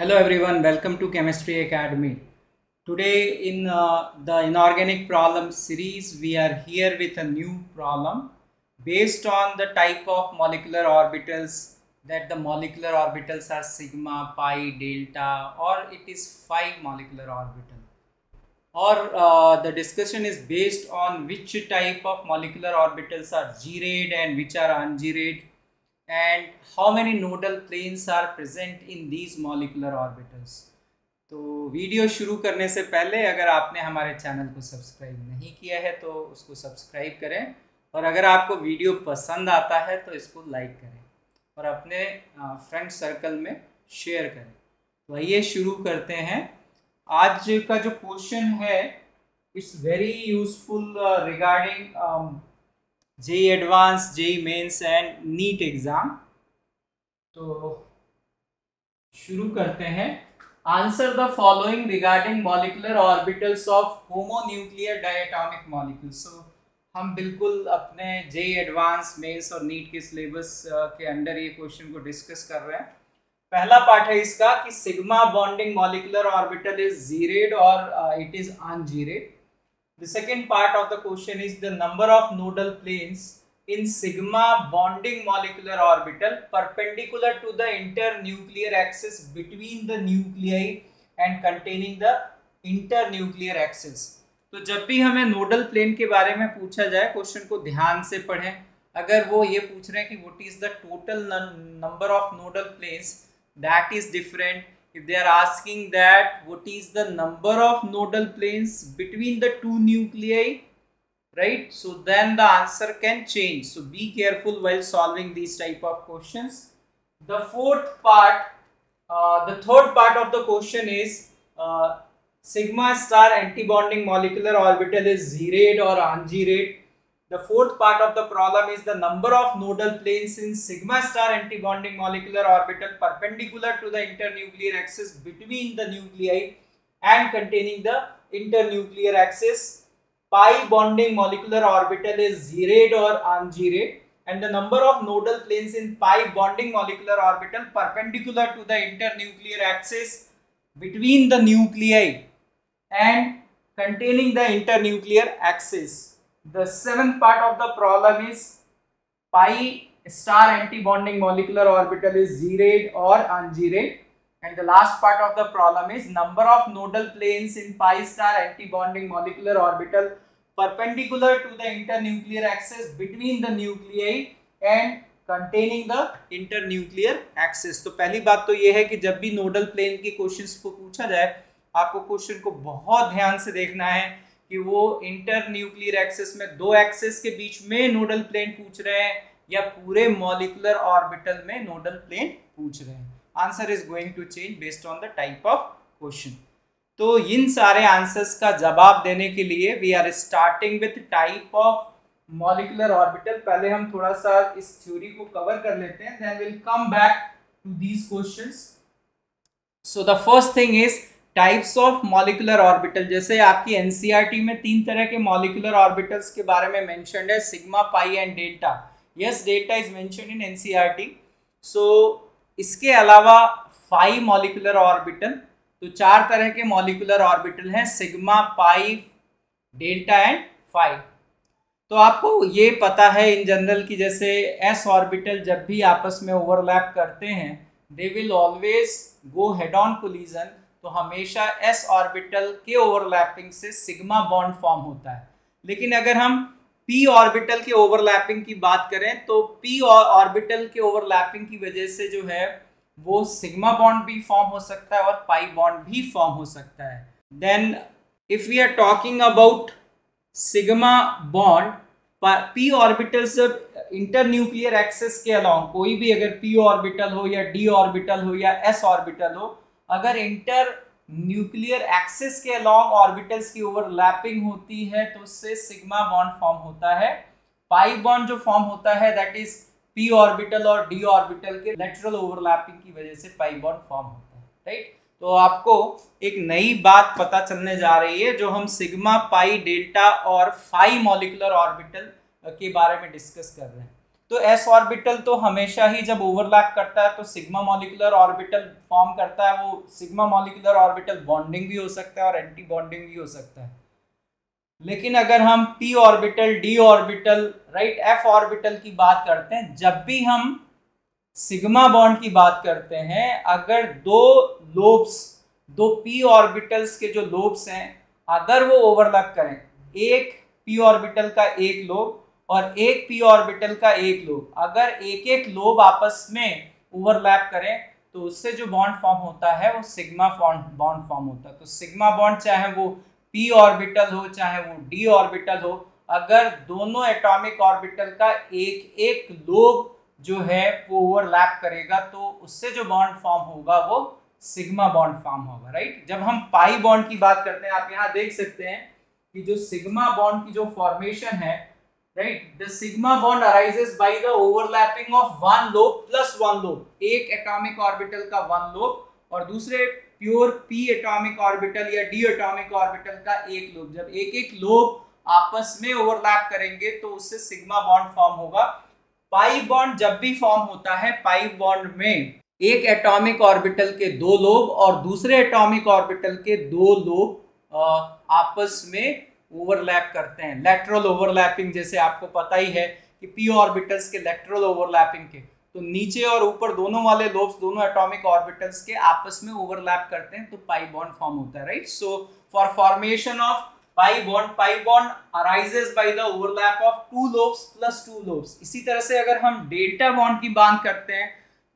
Hello everyone, welcome to Chemistry Academy. Today in uh, the inorganic problem series, we are here with a new problem based on the type of molecular orbitals that the molecular orbitals are sigma, pi, delta or it is phi molecular orbital. Or uh, the discussion is based on which type of molecular orbitals are G-rayed and which are un-G-rayed and how many nodal planes are present in these molecular orbitals? तो video शुरू करने से पहले अगर आपने हमारे channel को subscribe नहीं किया है तो उसको सब्सक्राइब करें। और अगर आपको वीडियो पसंद आता है तो इसको लाइक करें। और अपने फ्रेंड सर्कल में शेयर करें। तो आइए शुरू करते हैं। आज का जो क्वेश्चन है it's very useful regarding JEE advance JEE mains and NEET exam तो शुरू करते हैं। Answer the following regarding molecular orbitals of homonuclear diatomic molecules so हम बिल्कुल अपने जेई एडवांस मेंस और नीट के सिलेबस के अंडर ये क्वेश्चन को डिस्कस कर रहे हैं। पहला पार्ट है इसका कि sigma bonding molecular orbital is gerade और it is ungerade The second part of the question is the number of nodal planes in sigma bonding molecular orbital perpendicular to the internuclear axis between the nuclei and containing the internuclear axis. तो जब भी हमें nodal plane के बारे में पूछा जाए question को ध्यान से पढ़ें अगर वो ये पूछ रहे हैं कि what is the total number of nodal planes that is different if they are asking that what is the number of nodal planes between the two nuclei right? So then the answer can change. So be careful while solving these type of questions. The fourth part uh, the third part of the question is uh, sigma star antibonding molecular orbital is z-rayed or un-G-rayed the fourth part of the problem is the number of nodal planes in sigma star antibonding molecular orbital perpendicular to the internuclear axis between the nuclei and containing the internuclear axis. Pi bonding molecular orbital is Z-rayed or un-G-rayed and the number of nodal planes in pi bonding molecular orbital perpendicular to the internuclear axis between the nuclei and containing the internuclear axis. The seventh part of the problem is pi star antibonding molecular orbital is Z-rayed or un-G-rayed and the last part of the problem is number of nodal planes in pi star antibonding molecular orbital perpendicular to the internuclear axis between the nuclei and containing the internuclear axis. तो पहली बात तो ये है कि जब भी nodal plane के क्वेश्चंस को पूछा जाए आपको क्वेश्चन को बहुत ध्यान से देखना है कि वो इंटर न्यूक्लियर एक्सेस में दो एक्सेस के बीच में नोडल प्लेन पूछ रहे हैं या पूरे मॉलिकुलर ऑर्बिटल में नोडल प्लेन पूछ रहे हैं। Answer is going to change based on the type of question. तो इन सारे आंसर्स का जवाब देने के लिए we are starting with type of molecular orbital पहले हम थोड़ा सा इस थ्योरी को कवर कर लेते हैं then will come back to these questions so the first thing is types of molecular orbital जैसे आपकी एनसीईआरटी में तीन तरह के मॉलिकुलर ऑर्बिटल्स के बारे में मेंशनड है sigma pi and delta yes delta is mention in NCERT so इसके अलावा फाइव मॉलिकुलर ऑर्बिटल तो चार तरह के मॉलिकुलर ऑर्बिटल हैं sigma pi delta and five तो आपको ये पता है इन जनरल की जैसे एस ऑर्बिटल जब भी आपस में ओवरलैप करते हैं they will always go head on collision तो हमेशा एस ऑर्बिटल के ओवरलैपिंग से सिग्मा बॉन्ड फॉर्म होता है। लेकिन अगर हम पी ऑर्बिटल के ओवरलैपिंग की बात करें तो पी ऑर्बिटल के ओवरलैपिंग की वजह से जो है, वो सिग्मा बॉन्ड भी फॉर्म हो सकता है और पाई बॉन्ड भी फॉर्म हो सकता है। Then if we are talking about sigma bond P orbital से इंटर न्यूक्लियर एक्सेस के अलावा कोई भी अगर पी ऑर्बिटल हो या डी ऑर्बिटल हो या एस ऑर्बिटल हो अगर इंटर न्यूक्लियर एक्सिस के अलॉन्ग ऑर्बिटल्स की ओवरलैपिंग होती है तो उससे सिग्मा बॉन्ड फॉर्म होता है। पाई बॉन्ड जो फॉर्म होता है दैट इज़ पी ऑर्बिटल और डी ऑर्बिटल के लेटरल ओवरलैपिंग की वजह से पाई बॉन्ड फॉर्म होता है राइट तो आपको एक नई बात पता चलने जा रही है, जो हम सिग्मा पाई डेल्टा और फाई मॉलिकुलर ऑर्बिटल के बारे में डिस्कस कर रहे हैं। तो एस ऑर्बिटल तो हमेशा ही जब ओवरलैप करता है तो सिग्मा मॉलिकुलर ऑर्बिटल फॉर्म करता है, वो सिग्मा मॉलिकुलर ऑर्बिटल बॉन्डिंग भी हो सकता है और एंटी बॉन्डिंग भी हो सकता है। लेकिन अगर हम P orbital D orbital right F orbital की बात करते हैं, जब भी हम सिग्मा बॉन्ड की बात करते हैं, अगर दो लोब्स दो पी ऑर्बिटल्स के जो लोब्स हैं, अगर वो ओवरलैप करें, एक पी ऑर्बिटल का एक लोब और एक पी ऑर्बिटल का एक लोब अगर एक एक लोब आपस में ओवरलैप करें तो उससे जो बॉन्ड फॉर्म होता है, वो सिग्मा बॉन्ड फॉर्म होता है। तो सिग्मा बॉन्ड चाहे वो पी ऑर्बिटल हो, चाहे वो डी ऑर्बिटल हो, अगर दोनों एटॉमिक ऑर्बिटल का एक एक लोब जो है, वो ओवरलैप करेगा तो उससे जो बॉन्ड फॉर्म होगा, वो सिग्मा बॉन्ड फॉर्म होगा राइट जब हम पाई बॉन्ड की बात करते हैं, आप यहाँ देख सकते हैं कि जो सिग्मा बॉन्ड की जो फॉर्मेशन है right the sigma bond arises by the overlapping of one lobe plus one lobe एक एटॉमिक ऑर्बिटल का वन लोब और दूसरे प्योर पी एटॉमिक ऑर्बिटल या डी एटॉमिक ऑर्बिटल का एक लोब जब एक एक लोब आपस में ओवरलैप करेंगे तो उससे सिग्मा बॉन्ड फॉर्म होगा। पाई बॉन्ड जब भी फॉर्म होता है पाई बॉन्ड में एक एटॉमिक ऑर्बिटल के दो लोब और दूसरे एटॉमिक ऑर्बिटल के दो लोब आपस में ओवरलैप करते हैं लेटरल ओवरलैपिंग जैसे आपको पता ही है कि पी ऑर्बिटल्स के लेटरल ओवरलैपिंग के तो नीचे और ऊपर दोनों वाले लोब्स दोनों एटॉमिक ऑर्बिटल्स के आपस में ओवरलैप करते हैं तो पाई बॉन्ड फॉर्म होता है right so for formation of pi bond pi bond arises by the overlap of two lobes plus two lobes इसी तरह से अगर हम डेल्टा बॉन्ड की बात करते हैं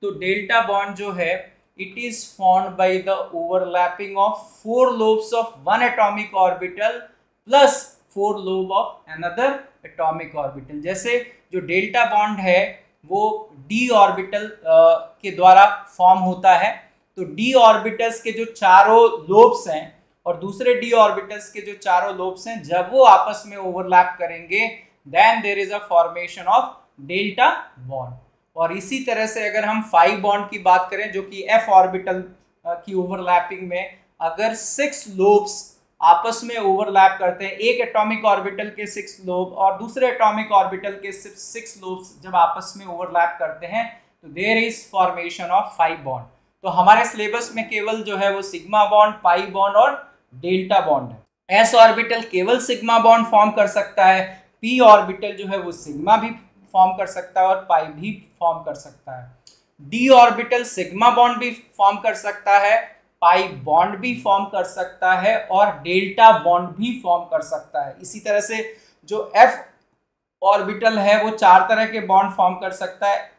तो डेल्टा बॉन्ड जो है it is formed by the overlapping of four lobes of one atomic orbital plus four lobe of another atomic orbital जैसे जो डेल्टा बॉन्ड है, वो डी ऑर्बिटल के द्वारा फॉर्म होता है। तो डी ऑर्बिटल्स के जो चारों लोब्स हैं और दूसरे डी ऑर्बिटल्स के जो चारों लोब्स हैं, जब वो आपस में ओवरलैप करेंगे then there is a formation of delta bond और इसी तरह से अगर हम फाइव बॉन्ड की बात करें, जो कि एफ़ ऑर्बिटल की ओवरलैपिंग में, अगर सिक्स लोब्स आपस में ओवरलैप करते हैं। एक एटॉमिक ऑर्बिटल के सिक्स लोब और दूसरे एटॉमिक ऑर्बिटल के सिर्फ़ सिक्स लोब्स जब आपस में ओवरलैप करते हैं तो there is formation of five bond तो हमारे सिलेबस में केवल जो है वो सिग्मा बॉन्ड पाई बॉन्ड और डेल्टा बॉन्ड है। एस ऑर्बिटल केवल सिग्मा बॉन्ड फॉर्म कर सकता है पी ऑर्बिटल जो है वो सिग्मा भी फॉर्म कर सकता है और पाई भी फॉर्म कर सकता है। डी ऑर्बिटल सिग्मा बॉन्ड भी फॉर्म कर सकता है पाई बॉन्ड भी फॉर्म कर सकता है और डेल्टा बॉन्ड भी फॉर्म कर सकता है। इसी तरह से जो एफ़ ऑर्बिटल है, वो चार तरह के बॉन्ड फॉर्म कर सकता है।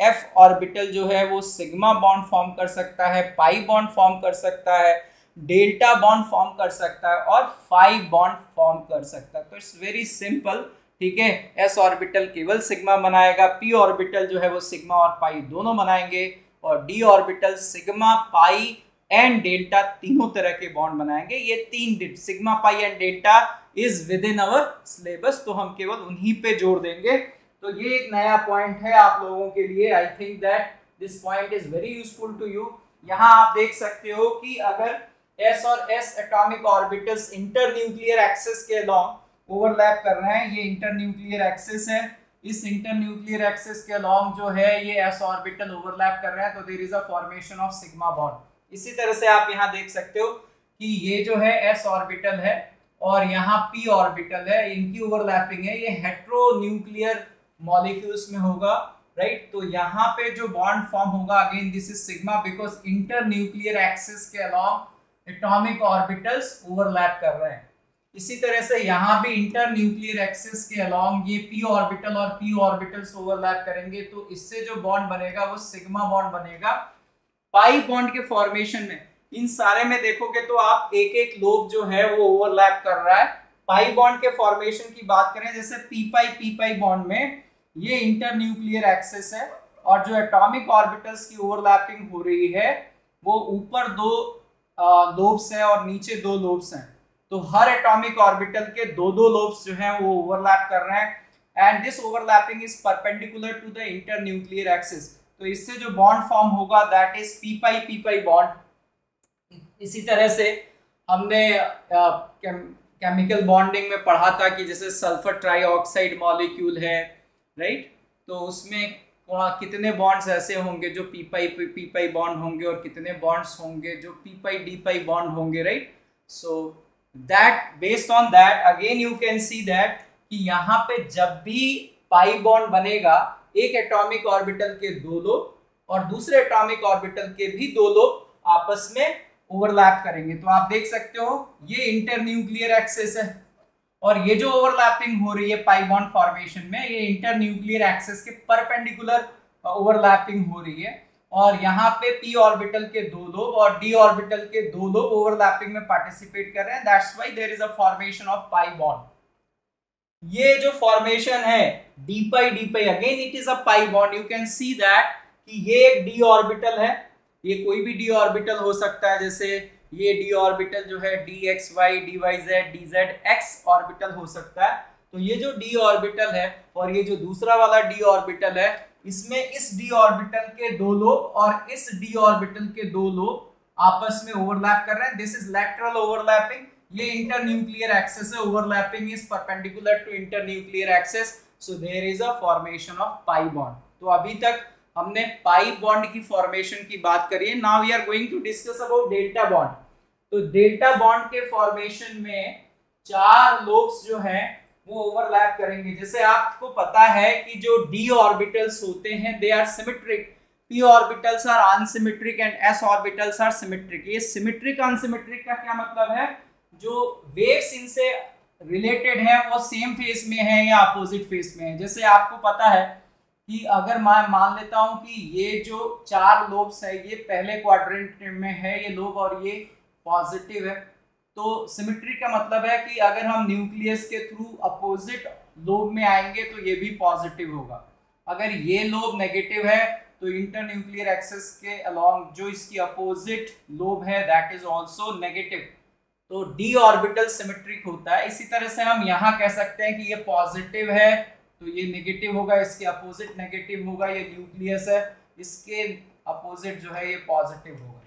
एफ़ ऑर्बिटल जो है, वो सिग्मा बॉन्ड फॉर्म कर सकता है, पाई बॉन्ड फॉर्म कर सकता है, डेल्टा बॉन्ड फॉर्म कर सकता है और फाइव बॉन्ड फॉर्म कर सकता है। तो इट्स वेरी सिंपल, ठीक है? एस ऑर्बिटल केवल सिग्मा बनाएगा पी ऑर्बिटल जो है, वो सिग्मा और पाई दोनों बनाएँगे और D orbital sigma pi and delta तीनों तरह के बॉन्ड बनाएँगे। ये तीन sigma pi and delta is within our syllabus तो हम केवल उन्हीं पे जोड़ देंगे। तो ये एक नया पॉइंट है आप लोगों के लिए। I think that this point is very useful to you यहाँ आप देख सकते हो कि अगर s और s atomic orbitals inter nuclear axis के अलॉन्ग ओवरलैप कर रहे हैं, ये इंटर न्यूक्लियर एक्सेस है। इस इंटर न्यूक्लियर एक्सेस के अलॉन्ग जो है, ये s ऑर्बिटल ओवरलैप कर रहे हैं तो there is a formation of sigma bond इसी तरह से आप यहाँ देख सकते हो कि ये जो है एस ऑर्बिटल है और यहाँ पी ऑर्बिटल है, इनकी ओवरलैपिंग है, ये हेट्रो न्यूक्लियर मॉलिक्यूल्स में होगा राइट तो यहाँ पे जो बॉन्ड फॉर्म होगा again this is sigma because inter nuclear axis के अलॉन्ग एटॉमिक ऑर्बिटल्स ओवरलैप कर रहे हैं। इसी तरह से यहाँ भी इंटर न्यूक्लियर एक्सिस के अलॉन्ग ये पी ऑर्बिटल और पी ऑर्बिटल्स ओवरलैप करेंगे तो इससे जो बॉन्ड बनेगा वो सिग्मा बॉन्ड बनेगा पाई बॉन्ड के फॉर्मेशन में। इन सारे में देखोगे तो आप एक एक लोब जो है वो ओवरलैप कर रहा है। पाई बॉन्ड के फॉर्मेशन की बात करें, जैसे P pi P pi bond में ये इंटर न्यूक्लियर एक्सेस है और जो एटॉमिक ऑर्बिटल्स की ओवरलैपिंग हो रही है, वो ऊपर दो लोब्स हैं और नीचे दो लोब्स हैं। तो हर एटॉमिक ऑर्बिटल के दो दो लोब्स जो हैं वो ओवरलैप कर रहे हैं। And this overlapping is perpendicular to the inter nuclear axis तो इससे जो बॉन्ड फॉर्म होगा that is P pi P pi bond इसी तरह से हमने केमिकल बॉन्डिंग में पढ़ा था कि जैसे सल्फ़र ट्राईऑक्साइड मॉलिक्यूल है राइट तो उसमें कितने बॉन्ड्स ऐसे होंगे जो P pi P pi bond होंगे और कितने बॉन्ड्स होंगे जो P pi D pi bond होंगे right so that based on that again you can see that कि यहाँ पे जब भी पाई बॉन्ड बनेगा एक एटॉमिक ऑर्बिटल के दो लोग और दूसरे एटॉमिक ऑर्बिटल के भी दो लोग आपस में ओवरलैप करेंगे। तो आप देख सकते हो, ये इंटर न्यूक्लियर एक्सेस है और ये जो ओवरलैपिंग हो रही है पाई बॉन्ड फॉर्मेशन में, ये इंटर न्यूक्लियर एक्सेस के परपेंडिकुलर ओवरलैपिंग हो रही है और यहाँ पे पी ऑर्बिटल के दो लोग और डी ऑर्बिटल के दो लोग ओवरलैपिंग में पार्टिसिपेट कर रहे हैं। That's why there is a formation of pi bond ये जो फॉर्मेशन है, d pi d pi again it is a pi bond you can see that कि ये एक d ऑर्बिटल है। ये कोई भी डी ऑर्बिटल हो सकता है, जैसे ये डी ऑर्बिटल जो है D X Y D Y Z D Z X orbital हो सकता है। तो ये जो डी ऑर्बिटल है और ये जो दूसरा वाला डी ऑर्बिटल है, इसमें इस डी ऑर्बिटल के दो लोग और इस डी ऑर्बिटल के दो लोग आपस में ओवरलैप कर रहे हैं। दिस इज़ लैटरल ओवरलैपिंग ये इंटर न्यूक्लियर एक्सेस है overlapping is perpendicular to inter nuclear axis so there is a formation of pi bond तो अभी तक हमने पाई बॉन्ड की फॉर्मेशन की बात करी है. Now we are going to discuss about delta bond तो डेल्टा बॉन्ड के फॉर्मेशन में चार लोब्स जो हैं, वो ओवरलैप करेंगे. जैसे आपको पता है कि जो डी ऑर्बिटल्स होते हैं they are symmetric p orbitals are unsymmetric and s orbitals are symmetric ये सिमेट्रिक अनसिमेट्रिक का क्या मतलब है? जो वेव्स इनसे रिलेटेड है, वो सेम फेस में है या अपोजिट फेस में है। जैसे आपको पता है कि अगर मैं मान लेता हूँ कि ये जो चार लोब्स है, ये पहले क्वाड्रेंट में है, ये लोब और ये पॉजिटिव है तो सिमेट्री का मतलब है कि अगर हम न्यूक्लियस के थ्रू अपोजिट लोब में आएँगे तो ये भी पॉजिटिव होगा। अगर ये लोब नेगेटिव है तो इंटर न्यूक्लियर एक्सेस के अलोंग जो इसकी अपोजिट लोब है दैट इज़ आल्सो नेगेटिव तो डी ऑर्बिटल सिमेट्रिक होता है। इसी तरह से हम यहाँ कह सकते हैं कि ये पॉजिटिव है तो ये नेगेटिव होगा, इसके अपोजिट नेगेटिव होगा, ये न्यूक्लियस है, इसके अपोजिट जो है ये पॉजिटिव होगा।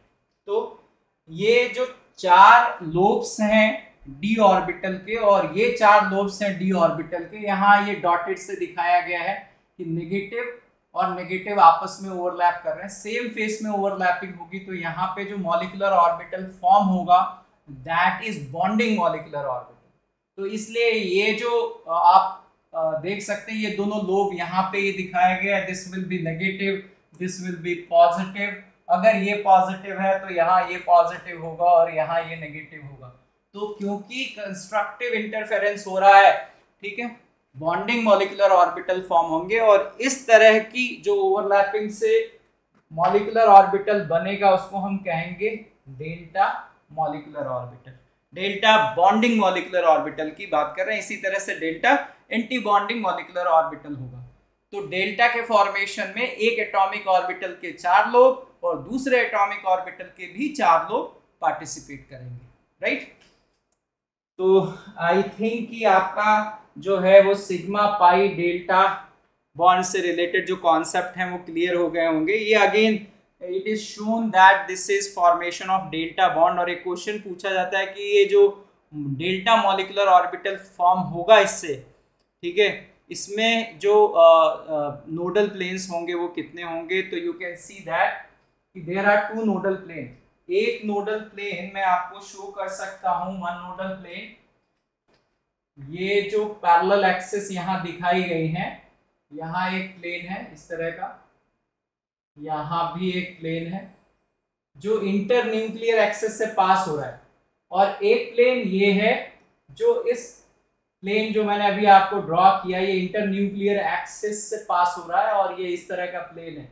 तो ये जो चार लोब्स हैं डी ऑर्बिटल के, और ये चार लोब्स हैं डी ऑर्बिटल के, यहाँ ये डॉटेड से दिखाया गया है कि नेगेटिव और नेगेटिव आपस में ओवरलैप कर रहे हैं। सेम फेस में ओवरलैपिंग होगी तो यहाँ पे जो मॉलिकुलर ऑर्बिटल फॉर्म होगा that is bonding molecular orbital तो इसलिए ये जो आप देख सकते हैं ये दोनों लोब यहाँ पे ये दिखाया गया this will be negative this will be positive अगर ये पॉजिटिव है तो यहाँ ये पॉजिटिव होगा और यहाँ ये नेगेटिव होगा। तो क्योंकि कंस्ट्रक्टिव इंटरफेरेंस हो रहा है, ठीक है? बॉन्डिंग मॉलिकुलर ऑर्बिटल फॉर्म होंगे और इस तरह की जो ओवरलैपिंग से मॉलिकुलर ऑर्बिटल बनेगा, उसको हम कहेंगे delta molecular orbital delta bonding molecular orbital की बात कर रहे हैं, इसी तरह से delta anti bonding molecular orbital होगा। तो डेल्टा के फॉर्मेशन में एक एटॉमिक ऑर्बिटल के चार लोग और दूसरे एटॉमिक ऑर्बिटल के भी चार लोग पार्टिसिपेट करेंगे राइट तो आई थिंक कि आपका जो है वो सिग्मा पाई डेल्टा बॉन्ड से रिलेटेड जो कॉन्सेप्ट हैं वो क्लियर हो गए होंगे। ये again it is shown that this is formation of delta bond और एक क्वेश्चन पूछा जाता है कि ये जो डेल्टा मॉलिकुलर ऑर्बिटल फॉर्म होगा इससे, ठीक है? इसमें जो नोडल प्लेन्स होंगे वो कितने होंगे? तो यू कैन सी दैट कि there are two nodal plane एक नोडल प्लेन मैं आपको शो कर सकता हूँ वन नोडल प्लेन ये जो पैरेलल एक्सेस यहाँ दिखाई गई है, यहाँ एक प्लेन है, इस तरह का। यहाँ भी एक प्लेन है, जो इंटर न्यूक्लियर एक्सेस से पास हो रहा है। और एक प्लेन ये है, जो इस प्लेन जो मैंने अभी आपको ड्रॉ किया, ये इंटर न्यूक्लियर एक्सिस से पास हो रहा है और ये इस तरह का प्लेन है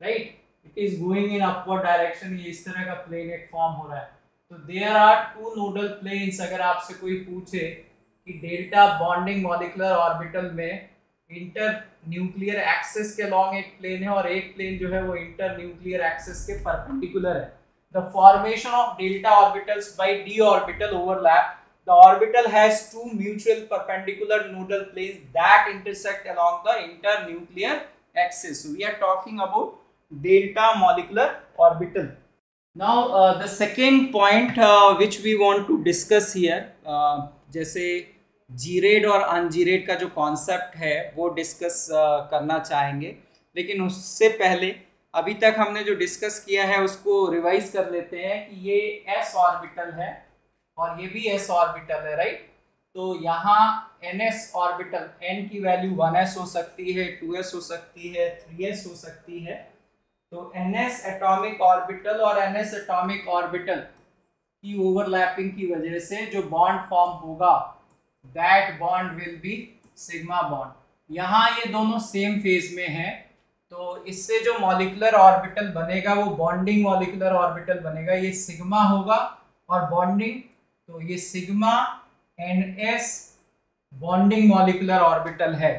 right it is going in upward direction ये इस तरह का प्लेन एक फॉर्म हो रहा है। तो there are two nodal planes अगर आपसे कोई पूछे कि डेल्टा बॉन्डिंग मॉलिकुलर ऑर्बिटल में इंटर न्यूक्लियर एक्सेस के लॉन्ग एक प्लेन है और एक प्लेन जो है वो इंटर न्यूक्लियर एक्सेस के परपेंडिकुलर है। The formation of delta orbitals by d orbital overlap the orbital has two mutual perpendicular nodal plane that intersect along the internuclear axis we are talking about delta molecular orbital now the second point which we want to discuss here जैसे gerade और ungerade का जो concept है, वो discuss करना चाहेंगे। लेकिन उससे पहले, अभी तक हमने जो डिस्कस किया है, उसको रिवाइज कर लेते हैं कि ये एस ऑर्बिटल है और ये भी एस ऑर्बिटल है राइट तो यहाँ एन एस ऑर्बिटल एन की वैल्यू वन एस हो सकती है टू एस हो सकती है थ्री एस हो सकती है। तो एन एस एटोमिक ऑर्बिटल और एन एस एटोमिक ऑर्बिटल की ओवरलैपिंग की वजह से जो बॉन्ड फॉर्म होगा that bond will be sigma bond यहाँ ये दोनों सेम फ़ेज़ में हैं तो इससे जो मॉलिकुलर ऑर्बिटल बनेगा, वो बॉन्डिंग मॉलिकुलर ऑर्बिटल बनेगा। ये सिग्मा होगा और बॉन्डिंग तो ये sigma and s bonding molecular orbital है।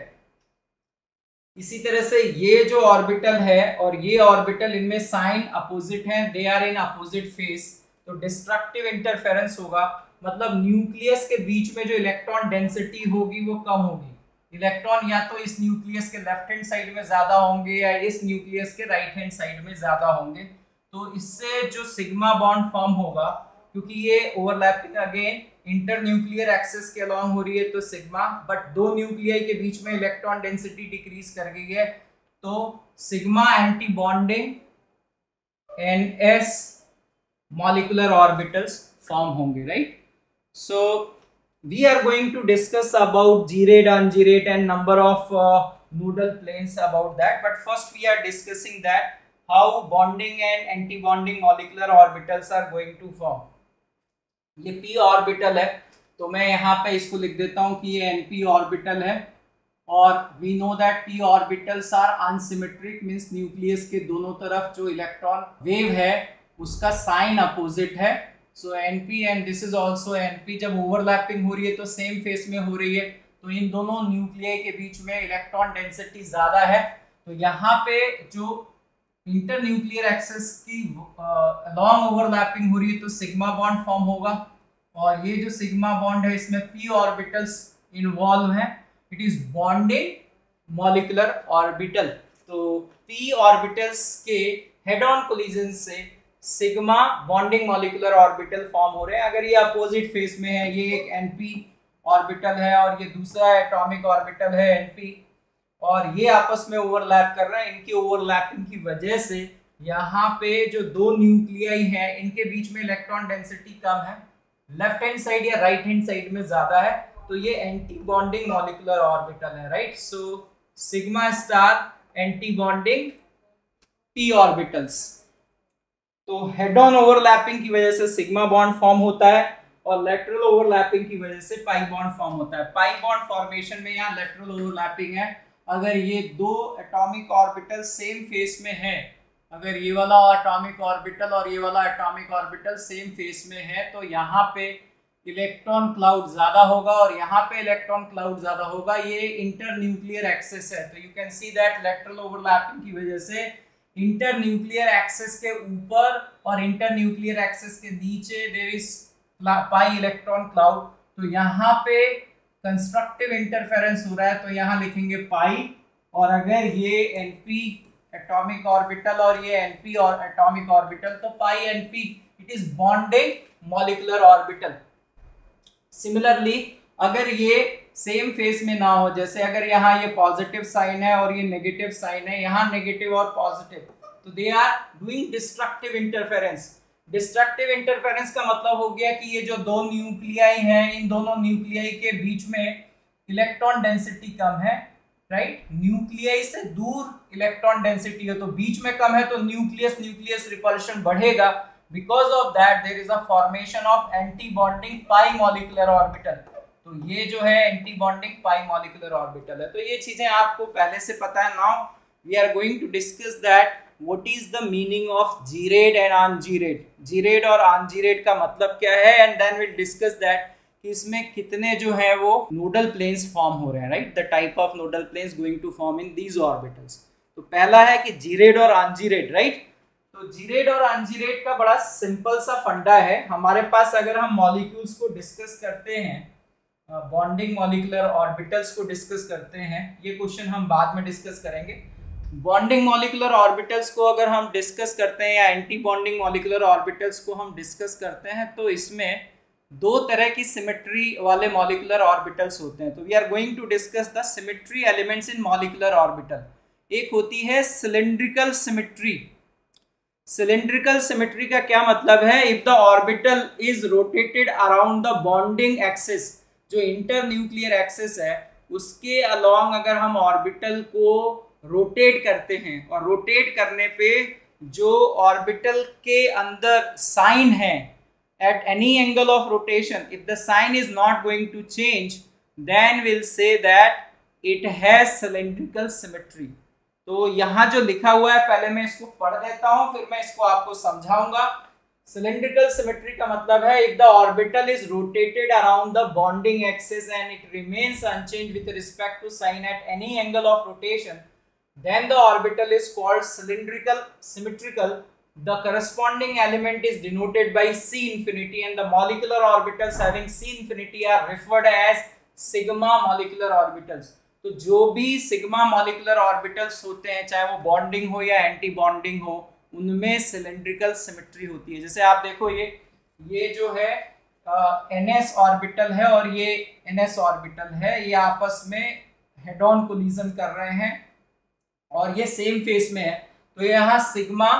इसी तरह से ये जो ऑर्बिटल है और ये ऑर्बिटल इनमें साइन अपोजिट हैं they are in opposite phase तो डिस्ट्रक्टिव इंटरफेरेंस होगा। मतलब न्यूक्लियस के बीच में जो इलेक्ट्रॉन डेंसिटी होगी वो कम होगी। इलेक्ट्रॉन या तो इस न्यूक्लियस के लेफ़्ट हैंड साइड में ज़्यादा होंगे या इस न्यूक्लियस के राइट हैंड साइड में ज़्यादा होंगे। तो इससे जो सिग्मा बॉन्ड फॉर्म होगा, क्योंकि ये overlapping again inter nuclear axis के अलॉन्ग हो रही है तो सिग्मा, बट दो न्यूक्लियाई के बीच में इलेक्ट्रॉन डेंसिटी डिक्रीज कर गई है तो sigma antibonding n s molecular orbitals form होंगे, right? Going to discuss about gerade ungerade and number of nodal planes about that but first we are discussing that how bonding and antibonding molecular orbitals are going to form ये p orbital है तो मैं यहाँ पे इसको लिख देता हूँ कि ये np ऑर्बिटल है। और we know that p orbitals are unsymmetric means nucleus के दोनों तरफ़ जो इलेक्ट्रॉन वेव है, उसका साइन अपोजिट है। So np and this is also np जब ओवरलैपिंग हो रही है तो सेम फेस में हो रही है। तो इन दोनों न्यूक्लियर के बीच में इलेक्ट्रॉन डेंसिटी ज़्यादा है। तो यहाँ पे जो इंटर न्यूक्लियर एक्सेस की लॉन्ग ओवरलैपिंग हो रही है तो सिग्मा बॉन्ड फॉर्म होगा। और ये जो सिग्मा बॉन्ड है, इसमें पी ऑर्बिटल्स इन्वॉल्व है। It is bonding molecular orbital तो पी ऑर्बिटल्स के हेड ऑन कोलिजन से sigma bonding molecular orbital form हो रहे हैं। अगर ये अपोजिट फेस में है, ये एक एनपी ऑर्बिटल है और ये दूसरा एटॉमिक ऑर्बिटल है एनपी और ये आपस में ओवरलैप कर रहे हैं, इनकी ओवरलैपिंग की वजह से यहाँ पे जो दो न्यूक्लियाई हैं, इनके बीच में इलेक्ट्रॉन डेंसिटी कम है। लेफ़्ट हैंड साइड या राइट हैंड साइड में ज़्यादा है तो ये एंटी बॉन्डिंग मॉलिकुलर ऑर्बिटल है right so sigma star antibonding p orbitals तो हेड ऑन ओवरलैपिंग की वजह से सिग्मा बॉन्ड फॉर्म होता है और लेटरल ओवरलैपिंग की वजह से पाई बॉन्ड फॉर्म होता है। पाई बॉन्ड फॉर्मेशन में यहाँ लेटरल ओवरलैपिंग है। अगर ये दो एटॉमिक ऑर्बिटल सेम फेस में है, अगर ये वाला एटॉमिक ऑर्बिटल और ये वाला एटॉमिक ऑर्बिटल सेम फेस में है तो यहाँ पे इलेक्ट्रॉन क्लाउड ज़्यादा होगा और यहाँ पे इलेक्ट्रॉन क्लाउड ज़्यादा होगा। ये इंटर न्यूक्लियर एक्सेस है। तो you can see that lateral overlapping की वजह से इंटर न्यूक्लियर एक्सेस के ऊपर और इंटर न्यूक्लियर एक्सेस के नीचे there is pi electron cloud तो यहाँ पे कंस्ट्रक्टिव इंटरफेरेंस हो रहा है तो यहाँ लिखेंगे पाई और अगर ये एनपी एटॉमिक ऑर्बिटल और ये एनपी और एटॉमिक ऑर्बिटल तो pi n p it is bonding molecular orbital similarly अगर ये सेम फेस में ना हो। जैसे अगर यहाँ ये पॉजिटिव साइन है और ये नेगेटिव साइन है, यहाँ नेगेटिव और पॉजिटिव तो they are doing destructive interference destructive interference का मतलब हो गया कि ये जो दो न्यूक्लियाई हैं, इन दोनों न्यूक्लियाई के बीच में इलेक्ट्रॉन डेंसिटी कम है राइट न्यूक्लियाई से दूर इलेक्ट्रॉन डेंसिटी है तो बीच में कम है तो न्यूक्लियस न्यूक्लियस रिपल्शन बढ़ेगा। Because of that there is a formation of antibonding pi molecular orbital तो ये जो है anti bonding pi molecular orbital है। तो ये चीज़ें आपको पहले से पता है। Now we are going to discuss that what is the meaning of G-rate and on-G-rate और on-G-rate का मतलब क्या है? And then we'll discuss that कि इसमें कितने जो है वो नोडल प्लेन्स फॉर्म हो रहे हैं right the type of nodal planes going to form in these orbitals तो पहला है कि जीरेड और आंजीरेड राइट तो जीरेड और आंजीरेड का बड़ा सिंपल सा फंडा है। हमारे पास अगर हम मॉलिक्यूल्स को डिस्कस करते हैं बॉन्डिंग मॉलिकुलर ऑर्बिटल्स को डिस्कस करते हैं। ये क्वेश्चन हम बाद में डिस्कस करेंगे। बॉन्डिंग मॉलिकुलर ऑर्बिटल्स को अगर हम डिस्कस करते हैं या एंटी बॉन्डिंग मॉलिकुलर ऑर्बिटल्स को हम डिस्कस करते हैं तो इसमें दो तरह की सिमेट्री वाले मॉलिकुलर ऑर्बिटल्स होते हैं। तो we are going to discuss the symmetry elements in molecular orbital एक होती है सिलेंड्रिकल सिमेट्री सिलेंड्रिकल सिमेट्री का क्या मतलब है? If the orbital is rotated around the bonding axis जो इंटर न्यूक्लियर एक्सेस है, उसके अलोंग अगर हम ऑर्बिटल को रोटेट करते हैं, और रोटेट करने पे जो ऑर्बिटल के अंदर साइन है, at any angle of rotation, if the sign is not going to change, then we'll say that it has cylindrical symmetry. तो यहाँ जो लिखा हुआ है, पहले मैं इसको पढ़ देता हूँ, फिर मैं इसको आपको समझाऊँगा। सिलेंड्रिकल सिमेट्री का मतलब है if the orbital is rotated around the bonding axis and it remains unchanged with respect to sign at any angle of rotation then the orbital is called cylindrical symmetrical the corresponding element is denoted by C infinity and the molecular orbitals having C infinity are referred as sigma molecular orbitals तो जो भी sigma molecular orbitals होते हैं, चाहे वो bonding हो या anti bonding हो उनमें सिलेंड्रिकल सिमेट्री होती है। जैसे आप देखो ये ये जो है एन एस ऑर्बिटल है और ये एन एस ऑर्बिटल है। ये आपस में हेड ऑन कोलिजन कर रहे हैं और ये सेम फेस में है। तो यहाँ sigma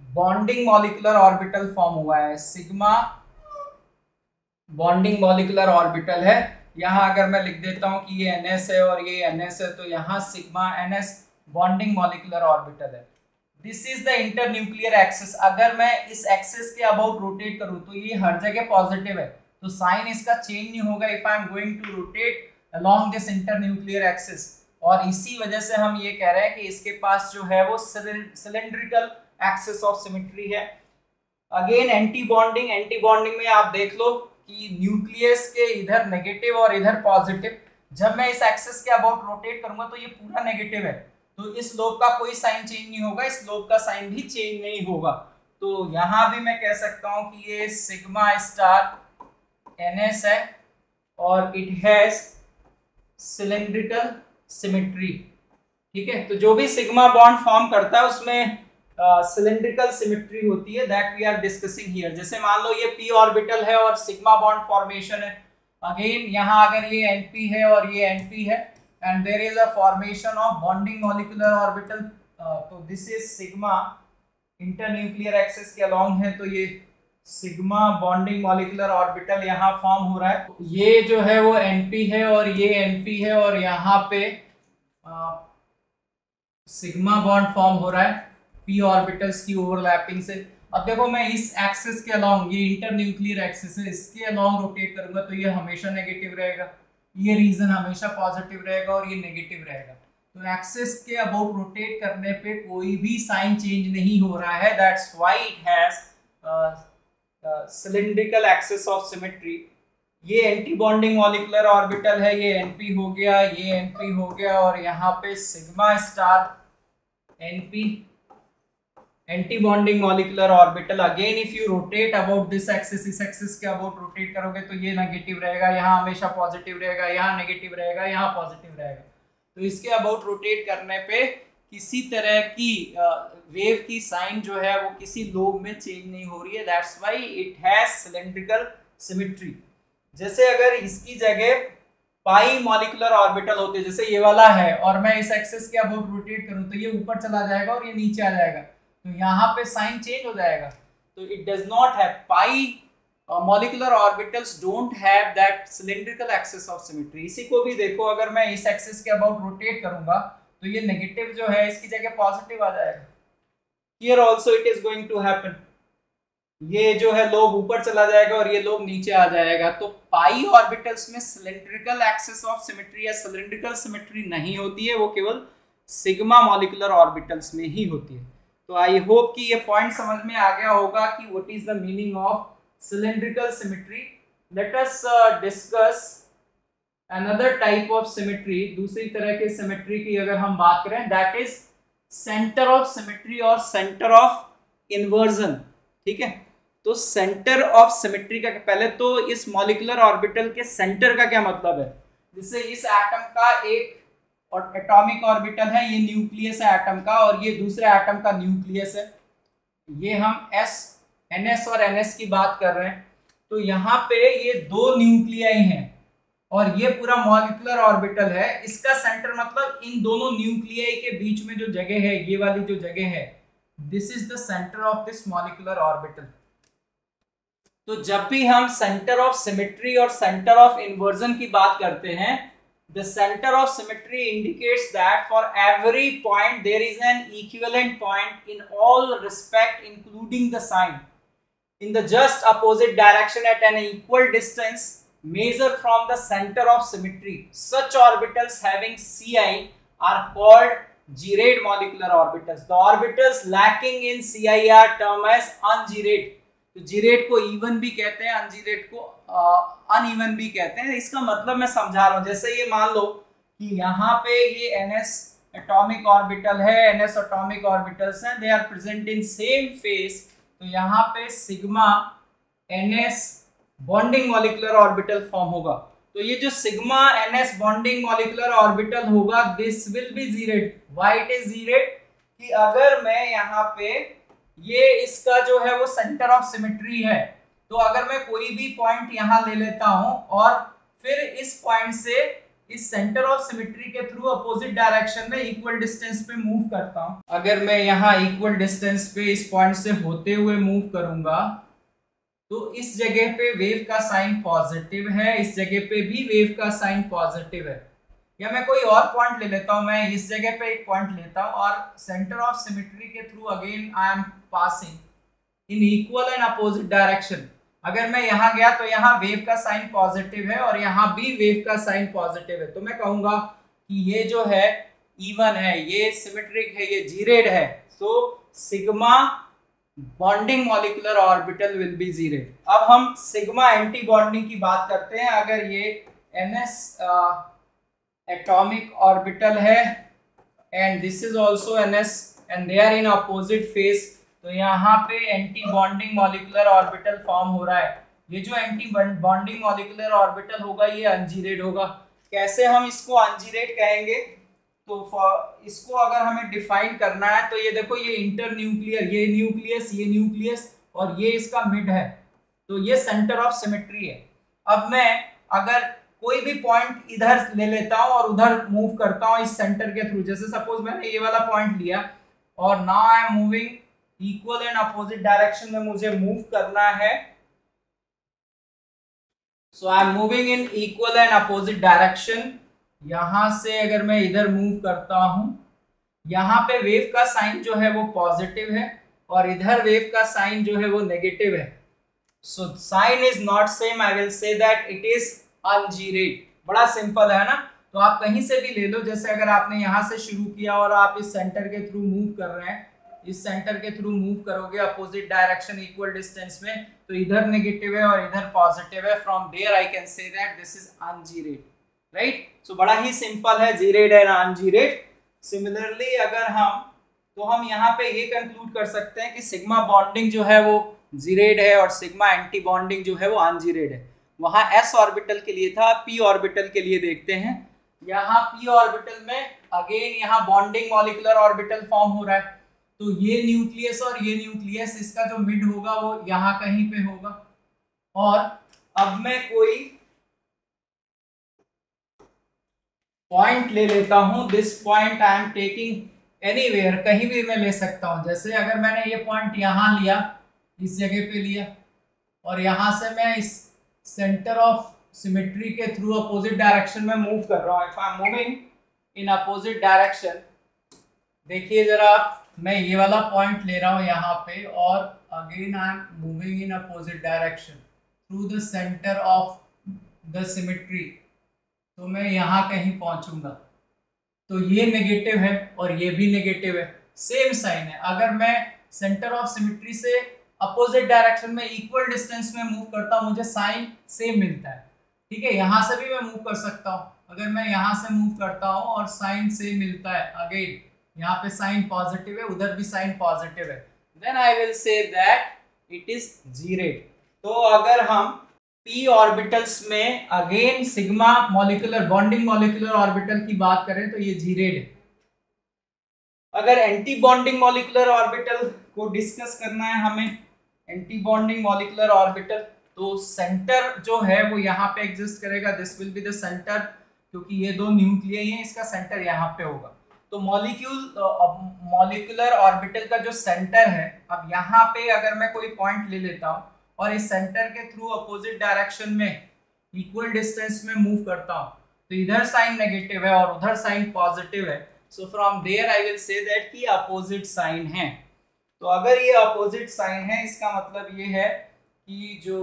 bonding molecular orbital form हुआ है। सिग्मा बॉन्डिंग मॉलिकुलर ऑर्बिटल है। यहाँ अगर मैं लिख देता हूँ कि ये एन है और ये एन है तो यहाँ sigma n s bonding molecular orbital है। This is the internuclear axis अगर मैं इस एक्सिस के अबाउट रोटेट करूँ तो ये हर जगह पॉजिटिव है। तो साइन इसका चेंज नहीं होगा if I am going to rotate along this internuclear axis और इसी वजह से हम ये कह रहे हैं कि इसके पास जो है वो सिलेंड्रिकल एक्सेस ऑफ़ सिमेट्री है। Again antibonding antibonding में आप देख लो कि न्यूक्लियस के इधर नेगेटिव और इधर पॉजिटिव जब मैं इस एक्सेस के अबाउट रोटेट करूँगा तो ये पूरा नेगेटिव है। तो इस लोब का कोई साइन चेंज नहीं होगा इस लोब का साइन भी चेंज नहीं होगा। तो यहाँ भी मैं कह सकता हूँ कि ये सिग्मा स्टार एन एस है और इट हैज़ सिलेंड्रिकल सिमेट्री ठीक है? तो जो भी सिग्मा बॉन्ड फॉर्म करता है उसमें सिलेंड्रिकल uh, सिमेट्री होती है that we are discussing here जैसे मान लो ये पी ऑर्बिटल है और सिग्मा बॉन्ड फॉर्मेशन है। अगेन यहाँ अगर ये एनपी है और ये एनपी है and there is a formation of bonding molecular orbital तो this is sigma internuclear axis के अलोंग है तो ये सिग्मा बॉन्डिंग मॉलिकुलर ऑर्बिटल यहाँ फॉर्म हो रहा है। ये जो है वो एनपी है और ये एनपी है और यहाँ पे सिग्मा बॉन्ड फॉर्म हो रहा है पी ऑर्बिटल्स की ओवरलैपिंग से। अब देखो मैं इस एक्सिस के अलोंग ये इंटर न्यूक्लियर एक्सिस है, इसके अलोंग रोटेट करूँगा तो ये हमेशा नेगेटिव रहेगा। ये रीजन हमेशा पॉजिटिव रहेगा और ये नेगेटिव रहेगा। तो एक्सिस के अबाउट रोटेट करने पे कोई भी साइन चेंज नहीं हो रहा है। That's why it has cylindrical axis of symmetry ये एंटी बॉन्डिंग मॉलिकुलर ऑर्बिटल है, ये एनपी हो गया, ये एनपी हो गया और यहाँ पे sigma star n p antibonding molecular orbital. Again if you rotate about this axis इस एक्सिस के अबाउट रोटेट करोगे तो ये नेगेटिव रहेगा, यहाँ हमेशा पॉजिटिव रहेगा, यहाँ नेगेटिव रहेगा, यहाँ पॉजिटिव रहेगा। तो इसके अबाउट रोटेट करने पे किसी तरह की वेव की साइन जो है, वो किसी लोब में चेंज नहीं हो रही है। That's why it has cylindrical symmetry जैसे अगर इसकी जगह पाई मॉलिकुलर ऑर्बिटल होते जैसे ये वाला है, और मैं इस एक्सेस के अबाउट रोटेट करूँ तो ये ऊपर चला जाएगा और ये नीचे आ जाएगा। तो यहाँ पे साइन चेंज हो जाएगा। तो it does not have pi molecular orbitals don't have that cylindrical axis of symmetry इसी को भी देखो, अगर मैं इस एक्सिस के अबाउट रोटेट करूँगा तो ये नेगेटिव जो है, इसकी जगह पॉजिटिव आ जाएगा। Here also it is going to happen ये जो है लोब ऊपर चला जाएगा और ये लोब नीचे आ जाएगा। तो पाई ऑर्बिटल्स में सिलेंड्रिकल एक्सिस ऑफ़ सिमेट्री या सिलेंड्रिकल सिमेट्री नहीं होती है, वो केवल सिग्मा मॉलिकुलर ऑर्बिटल्स में ही होती है। तो आई होप कि ये पॉइंट समझ में आ गया होगा कि what is the meaning of cylindrical symmetry let us discuss another type of symmetry दूसरी तरह के सिमेट्री की अगर हम बात करें that is centre of symmetry और सेंटर ऑफ़ इन्वर्जन ठीक है? तो सेंटर ऑफ़ सिमेट्री का पहले तो इस मॉलिकुलर ऑर्बिटल के सेंटर का क्या मतलब है? जिससे इस एटम का एक और एटॉमिक ऑर्बिटल है, ये न्यूक्लियस है एटम का और ये दूसरे एटम का न्यूक्लियस है। ये हम एस एन एस और एन एस की बात कर रहे हैं। तो यहाँ पे ये दो न्यूक्लियाई हैं और ये पूरा मॉलिकुलर ऑर्बिटल है। इसका सेंटर मतलब इन दोनों न्यूक्लियाई के बीच में जो जगह है, ये वाली जो जगह है this is the centre of this molecular orbital तो जब भी हम सेंटर ऑफ़ सिमेट्री और सेंटर ऑफ़ इन्वर्जन की बात करते हैं the center of symmetry indicates that for every point there is an equivalent point in all respect including the sign. In the just opposite direction at an equal distance, measure from the center of symmetry. Such orbitals having Ci are called gerade molecular orbitals. The orbitals lacking in Ci are termed as ungerade. तो जीरेट को even भी कहते हैं अनजीरेट को uneven भी कहते हैं। इसका मतलब मैं समझा रहा हूँ। जैसे ये मान लो कि यहाँ पे ये एन एस एटोमिक ऑर्बिटल है एन एस एटोमिक ऑर्बिटल्स हैं they are present in same phase तो यहाँ पे sigma n s bonding molecular orbital form होगा। तो ये जो sigma n s bonding molecular orbital होगा this will be gerade why it is gerade कि अगर मैं यहाँ पे ये इसका जो है वो सेंटर ऑफ़ सिमेट्री है। तो अगर मैं कोई भी पॉइंट यहाँ ले लेता हूँ और फिर इस पॉइंट से इस सेंटर ऑफ़ सिमेट्री के थ्रू अपोजिट डायरेक्शन में इक्वल डिस्टेंस पे मूव करता हूँ। अगर मैं यहाँ इक्वल डिस्टेंस पे इस पॉइंट से होते हुए मूव करूँगा तो इस जगह पे वेव का साइन पॉजिटिव है, इस जगह पे भी वेव का साइन पॉजिटिव है। या मैं कोई और पॉइंट ले लेता हूँ, मैं इस जगह पे एक पॉइंट लेता हूँ और सेंटर ऑफ़ सिमेट्री के through again I am passing in equal and opposite direction अगर मैं यहाँ गया तो यहाँ वेव का साइन पॉजिटिव है और यहाँ भी वेव का साइन पॉजिटिव है। तो मैं कहूँगा कि ये जो है इवन है, ये सिमेट्रिक है, ये जीरेड है। So sigma bonding molecular orbital will be zero अब हम सिग्मा एंटी बॉन्डिंग की बात करते हैं। अगर ये एन एस एटॉमिक ऑर्बिटल है and this is also N S and they are in opposite phase तो यहाँ पे anti bonding molecular orbital form हो रहा है। ये जो एंटी बॉन्डिंग मॉलिकुलर ऑर्बिटल होगा, ये अनजीरेड होगा। कैसे हम इसको अनजीरेड कहेंगे? तो इसको अगर हमें डिफाइन करना है तो ये देखो, ये इंटर न्यूक्लियर ये न्यूक्लियस ये न्यूक्लियस और ये इसका मिड है। तो ये सेंटर ऑफ़ सिमेट्री है। अब मैं अगर कोई भी पॉइंट इधर ले लेता हूँ और उधर मूव करता हूँ इस सेंटर के थ्रू जैसे सपोज़ मैंने ये वाला पॉइंट लिया और now I am moving equal and opposite direction में मुझे मूव करना है। So I am moving in equal and opposite direction यहाँ से अगर मैं इधर मूव करता हूँ, यहाँ पे वेव का साइन जो है वो पॉजिटिव है और इधर वेव का साइन जो है वो नेगेटिव है। So sign is not same I will say that it is ungerade बड़ा सिंपल है ना? तो आप कहीं से भी ले लो, जैसे अगर आपने यहाँ से शुरू किया और आप इस सेंटर के थ्रू मूव कर रहे हैं, इस सेंटर के थ्रू मूव करोगे अपोजिट डायरेक्शन इक्वल डिस्टेंस में तो इधर नेगेटिव है और इधर पॉजिटिव है. From there I can say that this is ungerade right so बड़ा ही सिंपल है जीरेड एंड अनजीरेड सिमिलरली अगर हम तो हम यहाँ पे ये कंक्लूड कर सकते हैं कि सिग्मा बॉन्डिंग जो है वो जीरेड है और सिग्मा एंटी बॉन्डिंग जो है वो अनजीरेड है. वहाँ एस ऑर्बिटल के लिए था पी ऑर्बिटल के लिए देखते हैं। यहाँ पी ऑर्बिटल में अगेन यहाँ बॉन्डिंग मॉलिकुलर ऑर्बिटल फॉर्म हो रहा है। तो ये न्यूक्लियस और ये न्यूक्लियस इसका जो मिड होगा वो यहाँ कहीं पे होगा। और अब मैं कोई पॉइंट ले लेता हूँ। This point I am taking anywhere कहीं भी मैं ले सकता हूँ। जैसे अगर मैंने ये पॉइंट यहाँ लिया, इस जगह पे लिया, और यहाँ से मैं इस सेंटर ऑफ़ सिमेट्री के थ्रू अपोजिट डायरेक्शन में मूव कर रहा हूँ. If I am moving in opposite direction देखिए जरा, मैं ये वाला पॉइंट ले रहा हूँ यहाँ पे और again I am moving in opposite direction through the centre of the symmetry तो मैं यहाँ कहीं पहुंचूँगा। तो ये नेगेटिव है और ये भी नेगेटिव है। सेम साइन है। अगर मैं सेंटर ऑफ़ सिमेट्री से अपोजिट डायरेक्शन में इक्वल डिस्टेंस में मूव करता हूँ, मुझे साइन सेम मिलता है। ठीक है, यहाँ से भी मैं मूव कर सकता हूँ। अगर मैं यहाँ से मूव करता हूँ और साइन सेम मिलता है अगेन यहाँ पे साइन पॉजिटिव है, उधर भी साइन पॉजिटिव है then I will say that it is gerade तो अगर हम पी ऑर्बिटल्स में again sigma molecular bonding molecular orbital की बात करें तो ये जीरेड है। अगर एंटी बॉन्डिंग मॉलिकुलर ऑर्बिटल को डिस्कस करना है हमें एंटी बॉन्डिंग मॉलिकुलर ऑर्बिटल तो सेंटर जो है वो यहाँ पे एग्जिस्ट करेगा। This will be the centre क्योंकि ये दो न्यूक्लियर है, इसका सेंटर यहाँ पे होगा। तो मॉलिक्यूल मॉलिकुलर ऑर्बिटल का जो सेंटर है, अब यहाँ पे अगर मैं कोई पॉइंट ले लेता हूँ और इस सेंटर के थ्रू अपोजिट डायरेक्शन में इक्वल डिस्टेंस में मूव करता हूँ तो इधर साइन नेगेटिव है और उधर साइन पॉजिटिव है। So from there I will say that कि अपोजिट साइन है। तो अगर ये अपोजिट साइन है, इसका मतलब ये है कि जो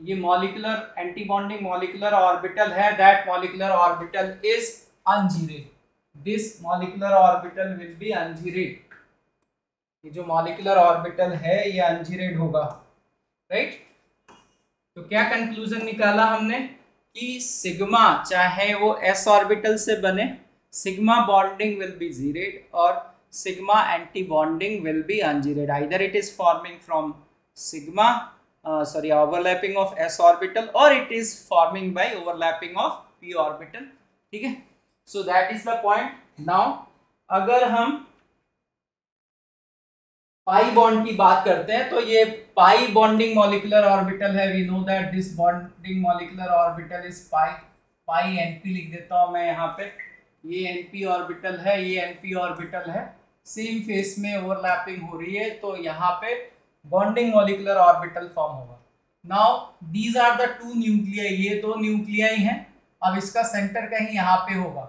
ये molecular anti bonding molecular orbital है that molecular orbital is ungerade this molecular orbital will be ungerade ये जो मॉलिकुलर ऑर्बिटल है, ये अनजीरेड होगा. राइट तो क्या कंक्लूजन निकाला हमने? कि सिग्मा चाहे वो एस ऑर्बिटल से बने sigma bonding will be gerade और sigma anti bonding will be ungerade either it is forming from sigma sorry, overlapping of s orbital, or it is forming by overlapping of p orbital. ठीक है? So that is the point now अगर हम पाई bond की बात करते हैं तो ये पाई बॉन्डिंग मॉलिकुलर ऑर्बिटल है. We know that this bonding molecular orbital is pi pi NP लिख देता हूँ मैं यहाँ पे. ये एनपी ऑर्बिटल है, ये एनपी ऑर्बिटल है. सेम फेस में ओवरलैपिंग हो रही है तो यहाँ पे बॉन्डिंग मॉलिकुलर ऑर्बिटल फॉर्म होगा। Now these are the two nuclei ये दो न्यूक्लियाई हैं, अब इसका सेंटर कहीं यहाँ पे होगा।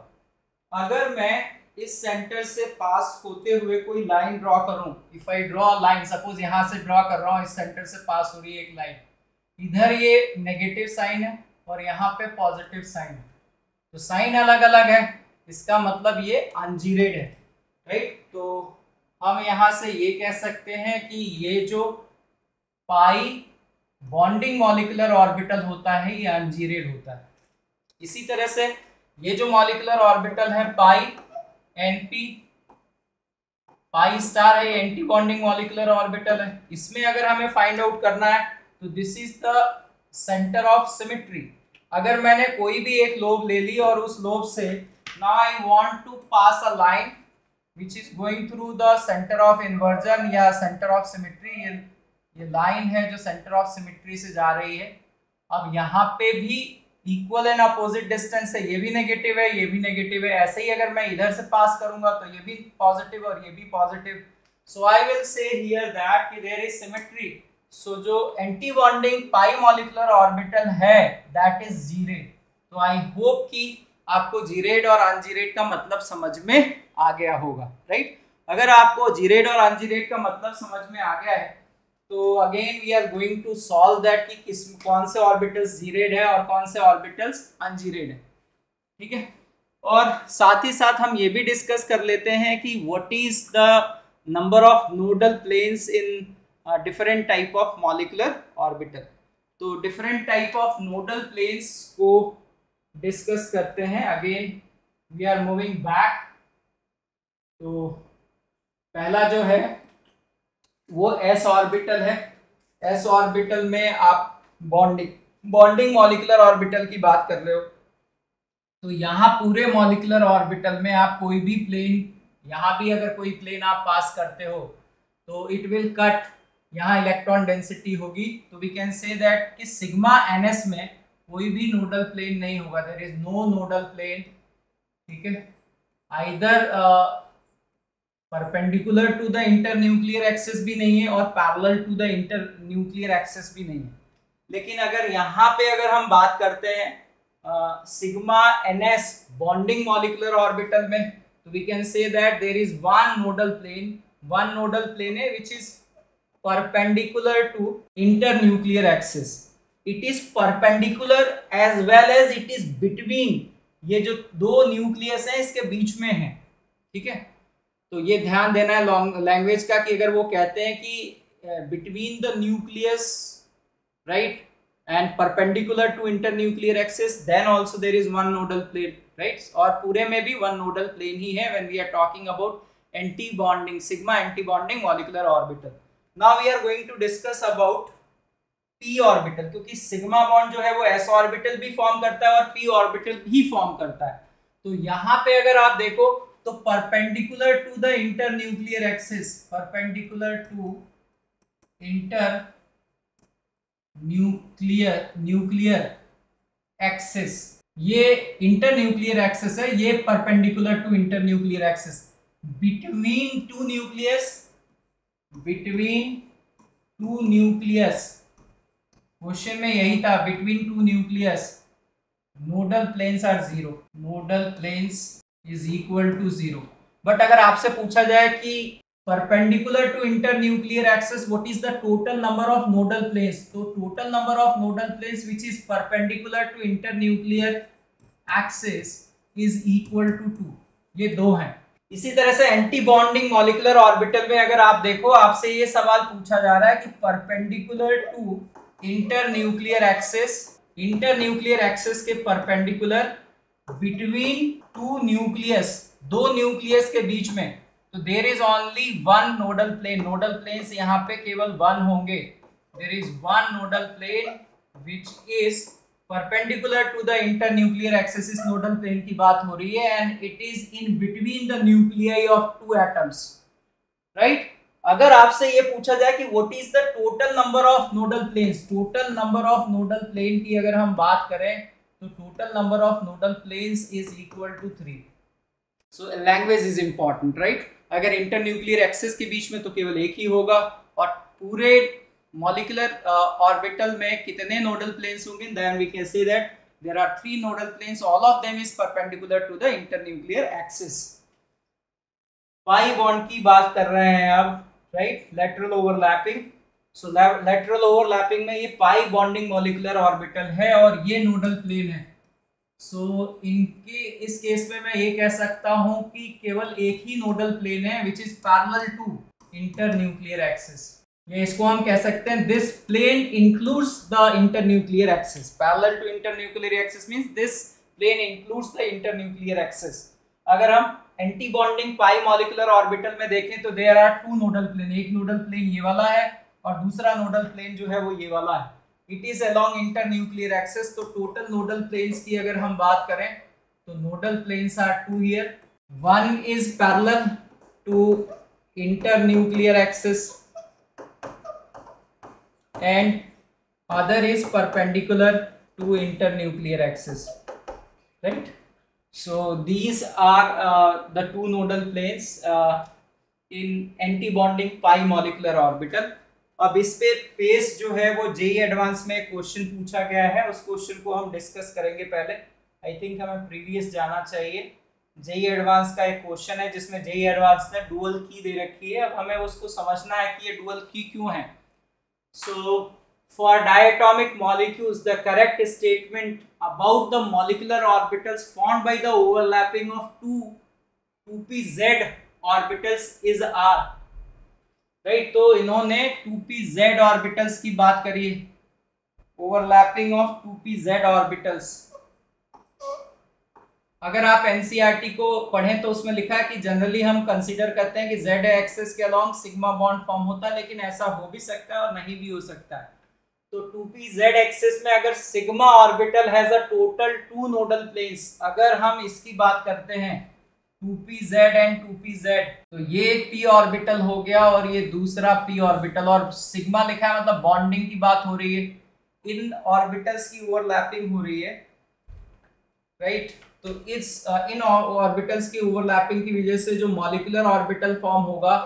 अगर मैं इस सेंटर से पास होते हुए कोई लाइन ड्रॉ करूँ if I draw line suppose यहाँ से ड्रॉ कर रहा हूँ, इस सेंटर से पास हो रही है एक लाइन इधर ये नेगेटिव साइन है और यहाँ पे पॉजिटिव साइन है। तो साइन अलग अलग है, इसका मतलब ये अनजीरेड है राइट तो हम यहाँ से ये कह सकते हैं कि ये जो पाई बॉन्डिंग मॉलिकुलर ऑर्बिटल होता है, ये अनजीरेड होता है। इसी तरह से ये जो मॉलिकुलर ऑर्बिटल है पाई एनपी पाई स्टार है एंटी बॉन्डिंग मॉलिकुलर ऑर्बिटल है। इसमें अगर हमें फाइंड आउट करना है तो this is the centre of symmetry अगर मैंने कोई भी एक लोब ले ली और उस लोब से ना I want to pass a line which is going through the centre of inversion या सेंटर ऑफ़ सिमेट्री ये ये लाइन है जो सेंटर ऑफ़ सिमेट्री से जा रही है। अब यहाँ पे भी इक्वल एंड अपोजिट डिस्टेंस है, ये भी नेगेटिव है, ये भी नेगेटिव है। ऐसे ही अगर मैं इधर से पास करूँगा तो ये भी पॉजिटिव और ये भी positive so I will say here that कि देयर इज़ सिमेट्री सो जो anti bonding pi molecular orbital है दैट इज़ जीरेड तो आई होप कि आपको जीरेड और अनजीरेड का मतलब समझ में आ गया होगा राइट अगर आपको जीरेड और अनजीरेड का मतलब समझ में आ गया है तो again we are going to solve that कि किस, कौन से ऑर्बिटल्स जीरेड है और कौन से ऑर्बिटल्स अनजीरेड है, ठीक है? और साथ ही साथ हम ये भी डिस्कस कर लेते हैं कि what is the number of nodal planes in different type of molecular orbital तो different type of nodal planes को डिस्कस करते हैं. Again we are moving back तो पहला जो है, वो एस ऑर्बिटल है. एस ऑर्बिटल में आप बॉन्डिंग बॉन्डिंग मॉलिकुलर ऑर्बिटल की बात कर रहे हो. तो यहाँ पूरे मॉलिकुलर ऑर्बिटल में आप कोई भी प्लेन यहाँ भी अगर कोई प्लेन आप पास करते हो तो इट विल कट यहाँ इलेक्ट्रॉन डेंसिटी होगी. तो वी कैन से दैट कि सिग्मा एनएस में कोई भी नोडल प्लेन नहीं होगा. There is no nodal plane ठीक है? Either perpendicular to the inter nuclear axis भी नहीं है और parallel to the inter nuclear axis भी नहीं है. लेकिन अगर यहाँ पे अगर हम बात करते हैं sigma N S bonding molecular orbital में तो we can say that there is one nodal plane one nodal plane है which is perpendicular to inter nuclear axis it is perpendicular as well as it is between ये जो दो nucleus है, इसके बीच में है। ठीक है? तो ये ध्यान देना है लैंग्वेज का कि अगर वो कहते हैं कि between the nucleus right and perpendicular to inter nuclear axis then also there is one nodal plane right और पूरे में भी वन नोडल प्लेन ही है when we are talking about anti bonding sigma anti bonding molecular orbital now we are going to discuss about P orbital क्योंकि sigma bond जो है वो एस ऑर्बिटल भी फॉर्म करता है और पी ऑर्बिटल भी फॉर्म करता है। तो यहाँ पे अगर आप देखो तो perpendicular to the inter nuclear axis perpendicular to inter nuclear nuclear axis ये इंटर न्यूक्लियर एक्सिस है, ये perpendicular to inter nuclear axis between two nucleus between two nucleus question में यही था between two nucleus nodal planes are zero nodal planes is equal to zero but अगर आपसे पूछा जाए कि perpendicular to inter nuclear axis what is the total number of nodal planes तो total number of nodal planes which is perpendicular to inter nuclear axis is equal to two ये दो हैं। इसी तरह से एंटी बॉन्डिंग मॉलिकुलर ऑर्बिटल में अगर आप देखो, आपसे ये सवाल पूछा जा रहा है कि perpendicular to inter nuclear axis inter nuclear axis के परपेंडिकुलर बिटवीन टू न्यूक्लियस दो न्यूक्लियस के बीच में। तो there is only one nodal plane nodal plane यहाँ पे केवल वन होंगे। There is one nodal plane which is perpendicular to the inter nuclear axis इस नोडल प्लेन की बात हो रही है and it is in between the nuclei of two atoms right अगर आपसे ये पूछा जाए कि what is the total number of nodal planes total number of nodal plane की अगर हम बात करें तो total number of nodal planes is equal to three so language is important right अगर इंटर न्यूक्लियर एक्सेस के बीच में तो केवल एक ही होगा, और पूरे मॉलिकुलर ऑर्बिटल में कितने नोडल प्लेन्स होंगे? Then we can say that are three nodal planes all of them is perpendicular to the inter nuclear axis pi bond की बात कर रहे हैं अब। Right lateral overlapping so lateral overlapping में ये पाई बॉन्डिंग मॉलिकुलर ऑर्बिटल है और ये नोडल प्लेन है। सो so, इनके इस केस में मैं ये कह सकता हूँ कि केवल एक ही नोडल प्लेन है which is parallel to inter nuclear axis ये इसको हम कह सकते हैं this plane includes the inter nuclear axis parallel to inter nuclear axis means this plane includes the inter nuclear axis अगर हम anti bonding pi molecular orbital में देखें तो there are two nodal plane एक नोडल प्लेन ये वाला है और दूसरा नोडल प्लेन जो है वो ये वाला है। It is along inter nuclear axis तो टोटल नोडल प्लेन्स की अगर हम बात करें तो nodal planes are two here one is parallel to inter nuclear axis and other is perpendicular to inter nuclear axis right So these are uh, the two nodal planes uh, in anti-bonding pi molecular orbital. अब इस पे pace जो है वो JEE advance में question पूछा गया है। उस क्वेश्चन को हम डिस्कस करेंगे पहले। आई थिंक हमें प्रीवियस जाना चाहिए। जेई एडवांस का एक क्वेश्चन है जिसमें जेई एडवांस ने डुअल की दे रखी है। अब हमें उसको समझना है कि ये डुअल की क्यों है। So for For diatomic the correct statement about the molecular orbitals formed by the overlapping of two 2pz orbitals is R. Right right, तो इन्होंने 2pz orbitals की बात करी है। ओवरलैपिंग ऑफ़ 2pz orbitals अगर आप एनसीईआरटी e को पढ़ें तो उसमें लिखा है कि जनरली हम कंसीडर करते हैं कि जेड एक्सेस के अलोंग सिग्मा बॉन्ड फॉर्म होता है लेकिन ऐसा हो भी सकता है और नहीं भी हो सकता है। तो 2p z एक्सिस में अगर sigma orbital has a total two nodal planes, अगर हम इसकी बात करते हैं 2pz एंड 2pz तो ये p ऑर्बिटल हो गया और ये दूसरा p ऑर्बिटल, और सिग्मा लिखा है मतलब बॉन्डिंग की बात हो रही है इन ऑर्बिटल्स की ओवरलैपिंग हो रही है, राइट right? तो इस इन ऑर्बिटल्स की ओवरलैपिंग की वजह से जो मॉलिकुलर ऑर्बिटल फॉर्म होगा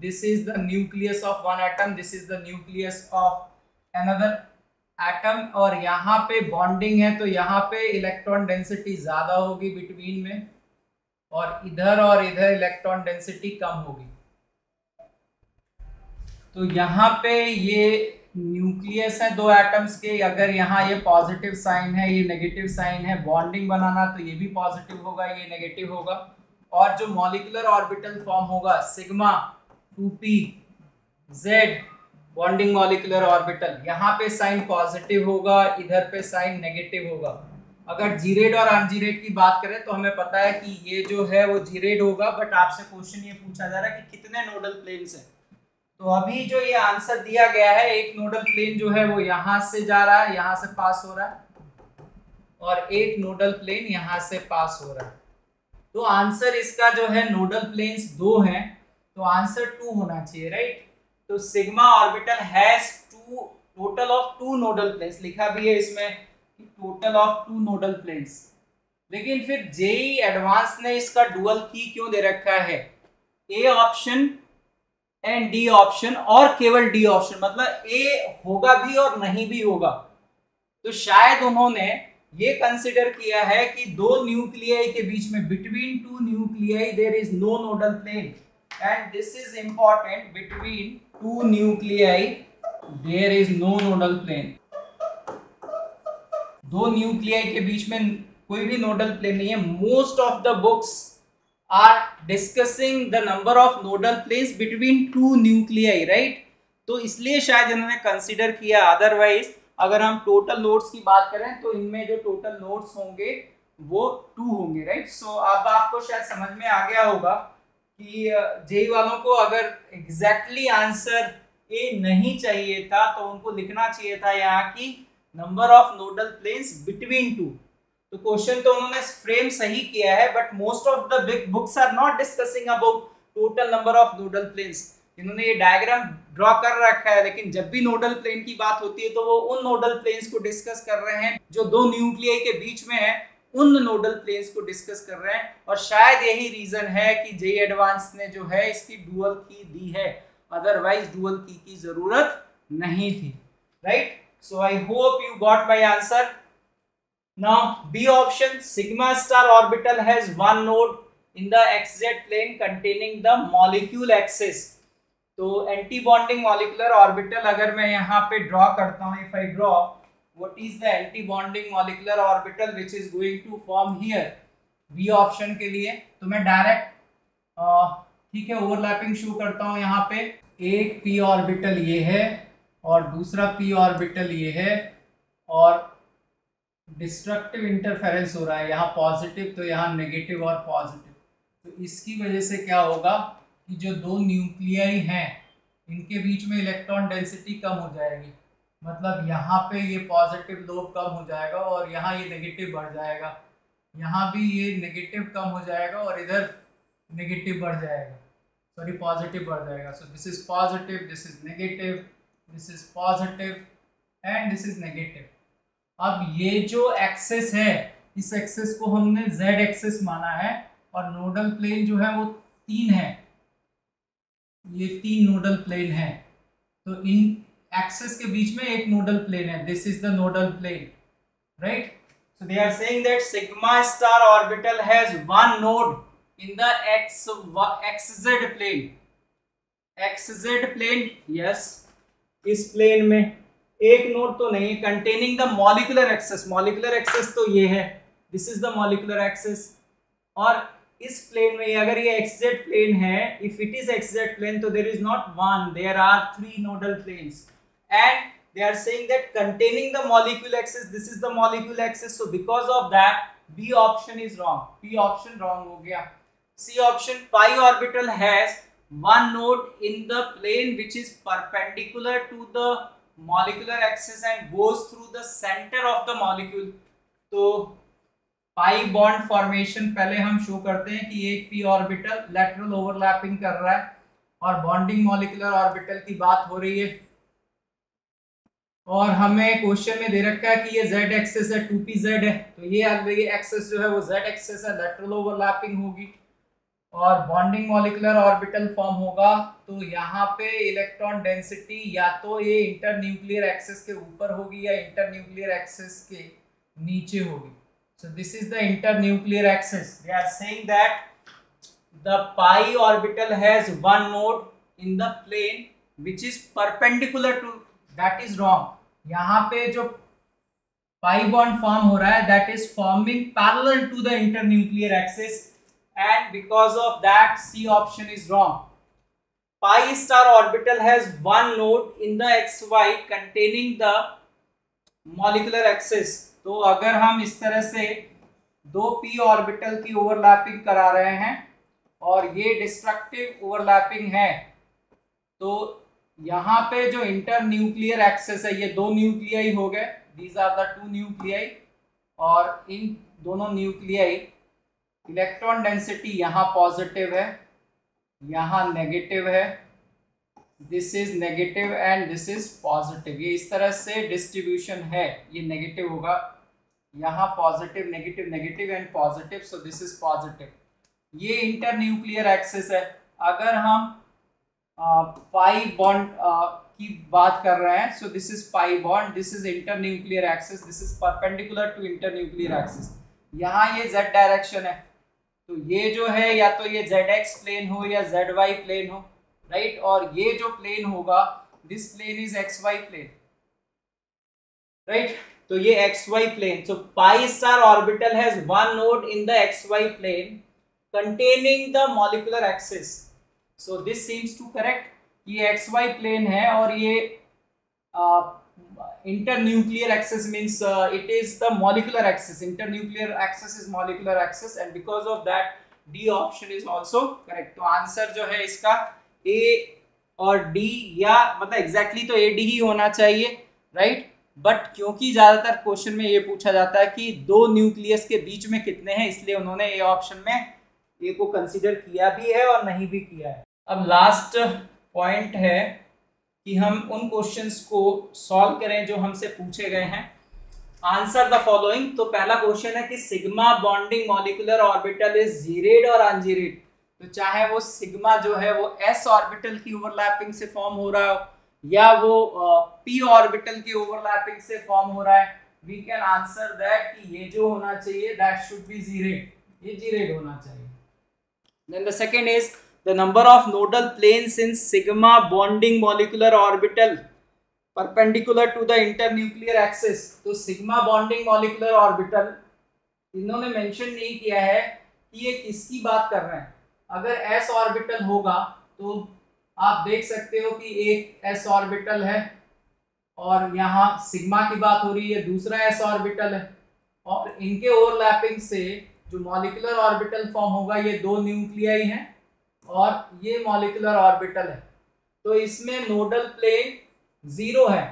this is the nucleus of one atom this is the nucleus of another atom और यहाँ पे बॉन्डिंग है तो यहाँ पे इलेक्ट्रॉन डेंसिटी ज़्यादा होगी बिटवीन में और इधर और इधर इलेक्ट्रॉन डेंसिटी कम होगी। तो यहाँ पे ये न्यूक्लियस है दो एटम्स के, अगर यहाँ ये पॉजिटिव साइन है, ये नेगेटिव साइन है बॉन्डिंग बनाना तो ये भी पॉजिटिव होगा, ये नेगेटिव होगा। और जो मॉलिकुलर ऑर्बिटल फॉर्म होगा sigma two P Z bonding molecular orbital. यहाँ पे साइन पॉजिटिव होगा, इधर पे साइन नेगेटिव होगा। अगर जीरेड और अनजीरेड की बात करें तो हमें पता है कि ये जो है वो जीरेड होगा बट आपसे क्वेश्चन ये पूछा जा रहा है कि कितने नोडल प्लेन्स हैं। तो अभी जो ये आंसर दिया गया है, एक नोडल प्लेन जो है वो यहाँ से जा रहा है, यहाँ से पास हो रहा है, और एक नोडल प्लेन यहाँ से पास हो रहा है। तो आंसर इसका जो है नोडल प्लेन्स दो हैं तो आंसर टू होना चाहिए राइट तो sigma orbital has two total of two nodal planes लिखा भी है इसमें total of two nodal planes लेकिन फिर जेई एडवांस ने इसका डुअल की क्यों दे रखा है? A option and D option और केवल डी ऑप्शन मतलब ए होगा भी और नहीं भी होगा. तो शायद उन्होंने ये कंसिडर किया है कि दो न्यूक्लियाई के बीच में between two nuclei there is no nodal plane and this is important between two nuclei there is no nodal plane दो न्यूक्लियाई के बीच में कोई भी नोडल प्लेन नहीं है. Most of the books are discussing the number of nodal planes between two nuclei right तो इसलिए शायद इन्होंने कंसिडर किया. अदरवाइज़ अगर हम टोटल नोट्स की बात करें तो इनमें जो टोटल नोट्स होंगे, वो टू होंगे राइट सो अब आपको शायद समझ में आ गया होगा कि जेई वालों को अगर एग्जैक्टली आंसर ए नहीं चाहिए था तो उनको लिखना चाहिए था यहाँ की number of nodal planes between two तो क्वेश्चन तो उन्होंने फ्रेम सही किया है but most of the big books are not discussing about total number of nodal planes इन्होंने ये डायग्राम ड्रॉ कर रखा है, लेकिन जब भी नोडल प्लेन की बात होती है तो वो उन नोडल प्लेन्स को डिस्कस कर रहे हैं, जो दो न्यूक्लियाई के बीच में है उन नोडल प्लेन्स को डिस्कस कर रहे हैं और शायद यही रीजन है कि जे एडवांस ने जो है इसकी डुअल की दी है। अदरवाइज़ डुअल की की ज़रूरत नहीं थी। Right so I hope you got my answer now B option sigma star orbital has one node in the xz plane containing the molecule axis. तो एंटी बॉन्डिंग मॉलिकुलर ऑर्बिटल अगर मैं यहाँ पे ड्रॉ करता हूँ if I draw is the anti bonding molecular orbital which is going to form here B option के लिए तो मैं डायरेक्ट ठीक है ओवरलैपिंग शो करता हूँ यहाँ पे। एक पी ऑर्बिटल ये है, और दूसरा पी ऑर्बिटल ये है, और डिस्ट्रक्टिव इंटरफेरेंस हो रहा है। यहाँ पॉजिटिव तो यहाँ नेगेटिव और पॉजिटिव तो इसकी वजह से क्या होगा कि जो दो न्यूक्लियाई हैं, इनके बीच में इलेक्ट्रॉन डेंसिटी कम हो जाएगी। मतलब यहाँ पे ये पॉजिटिव लोब कम हो जाएगा और यहाँ ये नेगेटिव बढ़ जाएगा। यहाँ भी ये नेगेटिव कम हो जाएगा और इधर नेगेटिव बढ़ जाएगा। सॉरी पॉजिटिव बढ़ जाएगा। So this is positive this is negative this is positive and this is negative अब ये जो एक्सेस है, इस एक्सेस को हमने जेड एक्सेस माना है और नोडल प्लेन जो है वो तीन है। ये तीन नोडल प्लेन है। तो इन एक्सेस के बीच में एक नोडल प्लेन है. This is the nodal plane right so, they are saying that sigma star orbital has one node in the x, xz plane. Xz plane, yes, इस plane में एक नोड तो नहीं containing the molecular axis molecular axis तो ये है. This is the molecular axis और इस प्लेन में अगर ये एक्सजेड प्लेन है if it is XZ plane तो there is not one there are three nodal planes and they are saying that containing the molecule axis this is the molecule axis so because of that b option is wrong p option wrong ho gaya c option pi orbital has one node in the plane which is perpendicular to the molecular axis and goes through the center of the molecule so pi bond formation पहले हम show करते हैं कि एक P orbital lateral overlapping कर रहा है और बॉन्डिंग मॉलिकुलर ऑर्बिटल की बात हो रही है और हमें क्वेश्चन में दे रखा है कि ये z एक्सेस है 2p z है तो ये ये एक्सेस जो है वो z एक्सेस है लेटरल ओवरलैपिंग होगी और बॉन्डिंग मॉलिकुलर ऑर्बिटल फॉर्म होगा तो यहाँ पे इलेक्ट्रॉन डेंसिटी या तो ये इंटर न्यूक्लियर एक्सेस के ऊपर होगी या इंटर न्यूक्लियर एक्सेस के नीचे होगी So this is the internuclear axis. They are saying that the pi orbital has one node in the plane which is perpendicular to, that is wrong. यहाँ पे जो पाई बॉन्ड फॉर्म हो रहा है that is forming parallel to the inter nuclear axis and because of that C option is wrong pi star orbital has one node in the X Y containing the molecular axis तो अगर हम इस तरह से दो P orbital की overlapping करा रहे हैं और ये डिस्ट्रक्टिव ओवरलैपिंग है तो यहाँ पे जो इंटर न्यूक्लियर एक्सेस है, ये दो न्यूक्लियाई हो गए। These are the two nuclei और इन दोनों न्यूक्लियाई इलेक्ट्रॉन डेंसिटी यहाँ पॉजिटिव है, यहाँ नेगेटिव है। This is negative and this is positive ये इस तरह से डिस्ट्रीब्यूशन है, ये नेगेटिव होगा। यहाँ positive negative negative and positive so this is positive ये इंटर न्यूक्लियर एक्सेस है। अगर हम पाई बॉन्ड की बात कर रहे हैं. So this is pi bond this is inter nuclear axis this is perpendicular to inter nuclear axis यहाँ ये जेड डायरेक्शन है. तो ये जो है या तो ये जेड एक्स प्लेन हो या जेड वाई प्लेन हो राइट और ये जो प्लेन होगा this plane is X Y plane right तो ये X Y plane so pi star orbital has one node in the X Y plane containing the molecular axis. So this seems to correct ये X Y plane है और ये inter nuclear axis means it is the molecular axis inter nuclear axis is molecular axis and because of that D option is also correct तो answer जो है इसका ए और D या मतलब एग्जैक्टली तो ए डी ही होना चाहिए राइट right? बट क्योंकि ज़्यादातर क्वेश्चन में ये पूछा जाता है कि दो न्यूक्लियस के बीच में कितने हैं, इसलिए उन्होंने ए ऑप्शन में ए को कंसीडर किया भी है और नहीं भी किया है। अब लास्ट पॉइंट है कि हम उन क्वेश्चंस को सॉल्व करें जो हमसे पूछे गए हैं। आंसर द फॉलोइंग तो पहला क्वेश्चन है कि sigma bonding molecular orbital is gerade और अनजीरेड तो चाहे वो सिग्मा जो है वो एस ऑर्बिटल की ओवरलैपिंग से फॉर्म हो रहा हो या वो पी uh, ऑर्बिटल की ओवरलैपिंग से फॉर्म हो रहा है वी कैन आंसर दैट कि ये जो होना चाहिए दैट शुड बी जीरेड ये जीरेड होना चाहिए। Then the second is the number of nodal plane in in bonding molecular orbital perpendicular to the inter internuclear axis तो सिग्मा बॉन्डिंग मॉलिकुलर ऑर्बिटल इन्होंने मैंशन नहीं किया है कि ये किसकी बात कर रहे हैं। अगर एस ऑर्बिटल होगा तो आप देख सकते हो कि एक एस ऑर्बिटल है और यहाँ सिग्मा की बात हो रही है, दूसरा एस ऑर्बिटल है। और इनके ओवरलैपिंग से जो मॉलिकुलर ऑर्बिटल फॉर्म होगा, ये दो न्यूक्लियाई हैं। और ये मॉलिकुलर ऑर्बिटल है। तो इसमें नोडल प्लेन ज़ीरो है।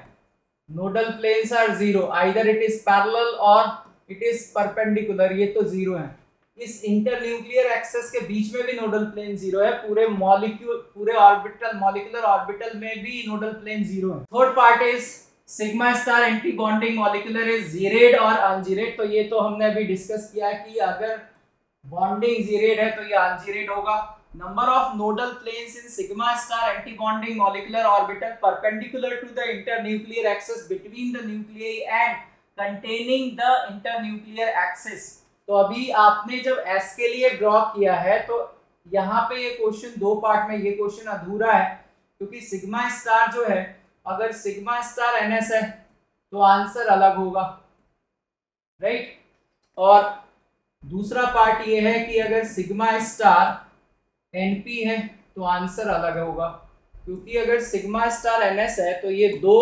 Nodal planes are zero either it is parallel और इट इज़ परपेंडिकुलर ये तो ज़ीरो है। इस इंटरन्यूक्लियर एक्सेस के बीच में भी नोडल प्लेन ज़ीरो है। पूरे मॉलिक्यूल पूरे ऑर्बिटल मॉलिकुलर ऑर्बिटल में भी नोडल प्लेन ज़ीरो है। Third part is sigma star anti bonding molecular is gerade और अनजीरेड तो ये तो हमने अभी डिस्कस किया है कि अगर बॉन्डिंग जीरेड है तो ये अनजीरेड होगा। Of nodal planes in sigma star anti bonding molecular orbital perpendicular to the internuclear axis between the nuclei and containing the internuclear axis तो अभी आपने जब एस के लिए ड्रॉ किया है तो यहाँ पे ये क्वेश्चन दो पार्ट में, ये क्वेश्चन अधूरा है, क्योंकि सिग्मा स्टार जो है, अगर सिग्मा स्टार एन एस है तो आंसर अलग होगा राइट और दूसरा पार्ट ये है कि अगर सिग्मा स्टार एनपी है तो आंसर अलग होगा। क्योंकि अगर सिग्मा स्टार एन एस है तो ये दो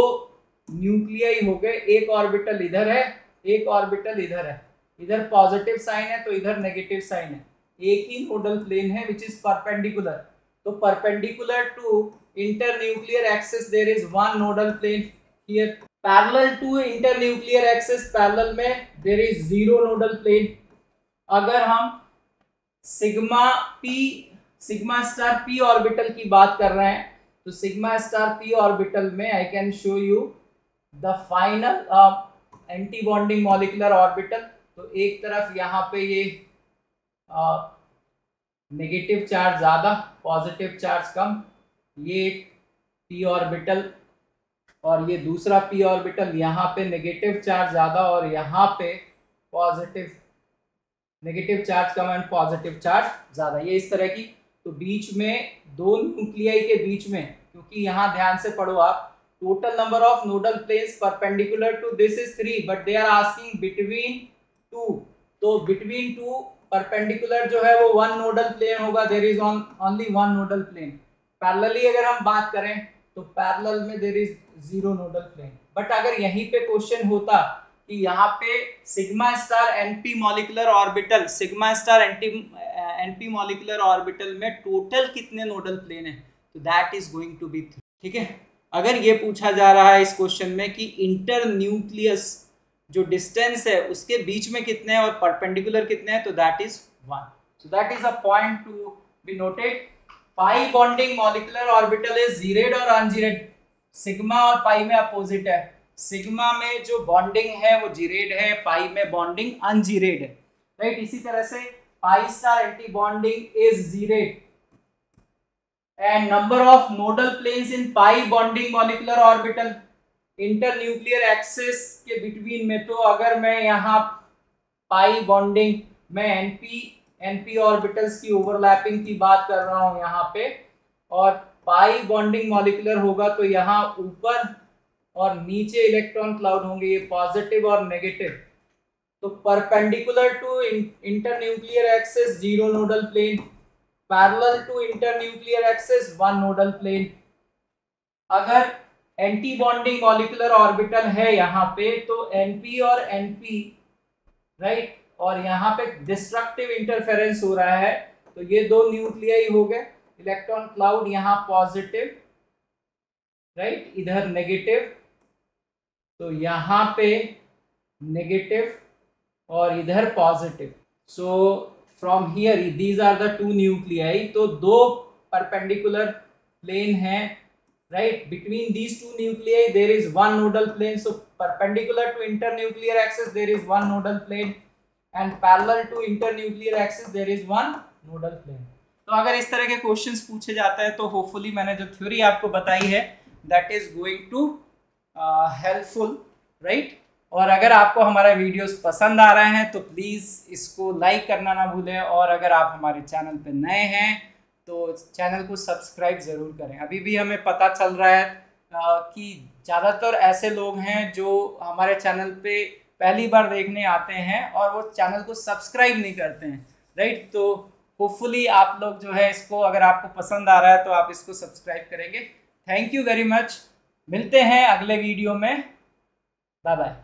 न्यूक्लियाई हो गए, एक ऑर्बिटल इधर है, एक ऑर्बिटल इधर है। इधर पॉजिटिव साइन है तो इधर नेगेटिव साइन है। एक ही नोडल प्लेन है विच इज़ परपेंडिकुलर तो perpendicular to internuclear axis, there is one nodal plane here parallel to internuclear axis, parallel में there is zero nodal plane अगर हम sigma p sigma star P orbital की बात कर रहे हैं तो सिग्मा स्टार पी ऑर्बिटल में I can show you the final anti bonding molecular orbital तो एक तरफ़ यहाँ पे ये नेगेटिव चार्ज ज़्यादा पॉजिटिव चार्ज कम, ये पी ऑर्बिटल और ये दूसरा पी ऑर्बिटल यहाँ पे नेगेटिव चार्ज ज़्यादा और यहाँ पे पॉजिटिव नेगेटिव चार्ज कम एंड पॉजिटिव चार्ज ज़्यादा। ये इस तरह की तो बीच में, दो न्यूक्लियाई के बीच में, क्योंकि यहाँ ध्यान से पढ़ो आप total number of nodal planes perpendicular to this is three but they are asking between two तो बिटवीन टू परपेंडिकुलर जो है वो वन नोडल प्लेन होगा there is on only one nodal plane parallelly अगर हम बात करें तो पैरेलल में there is zero nodal plane but अगर यहीं पे क्वेश्चन होता कि यहाँ पे sigma star NP molecular orbital sigma star anti molecular orbital में टोटल कितने नोडल प्लेन है? तो that is going to be three ठीक है? अगर ये पूछा जा रहा है इस क्वेश्चन में कि इंटर न्यूक्लियस जो डिस्टेंस है, उसके बीच में कितने हैं और परपेंडिकुलर कितने हैं तो that is one so that is a point to be noted pi bonding molecular orbital is gerade और अनजीरेड सिग्मा और पाई में अपोजिट है. सिग्मा में जो बॉन्डिंग है, वो जीरेड है पाई में बॉन्डिंग अनजीरेड है. राइट इसी तरह से pi star anti bonding is gerade and number of nodal planes in pi bonding molecular orbital inter nuclear axis के बिटवीन में तो अगर मैं यहाँ पाई बॉन्डिंग में एनपी एनपी ऑर्बिटल्स की ओवरलैपिंग की बात कर रहा हूँ यहाँ पे, और पाई बॉन्डिंग मॉलिकुलर होगा तो यहाँ ऊपर और नीचे इलेक्ट्रॉन क्लाउड होंगे, ये पॉजिटिव और नेगेटिव तो perpendicular to inter nuclear axis zero nodal plane parallel to inter nuclear axis one nodal plane अगर एंटी बॉन्डिंग मॉलिकुलर ऑर्बिटल है यहाँ पे तो एनपी और एनपी राइट और यहाँ पे डिस्ट्रक्टिव इंटरफेरेंस हो रहा है तो ये दो न्यूक्लियाई हो गए। इलेक्ट्रॉन क्लाउड यहाँ पॉजिटिव राइट इधर नेगेटिव तो यहाँ पे नेगेटिव और इधर positive so from here these are the two nuclei तो दो परपेंडिकुलर प्लेन है right between these two nuclei there is one nodal plane so perpendicular to inter nuclear axis there is one nodal plane and parallel to inter nuclear axis there is one nodal plane तो अगर इस तरह के question पूछे जाते हैं तो hopefully मैंने जो थ्योरी आपको बताई है that is going to helpful right और अगर आपको हमारा वीडियोस पसंद आ रहे हैं तो प्लीज़ इसको लाइक करना ना भूलें। और अगर आप हमारे चैनल पर नए हैं तो चैनल को सब्सक्राइब ज़रूर करें। अभी भी हमें पता चल रहा है कि ज़्यादातर ऐसे लोग हैं जो हमारे चैनल पे पहली बार देखने आते हैं और वो चैनल को सब्सक्राइब नहीं करते हैं, राइट? तो होपफुली आप लोग जो है इसको, अगर आपको पसंद आ रहा है तो आप इसको सब्सक्राइब करेंगे। Thank you very much. मिलते हैं अगले वीडियो में। Bye bye.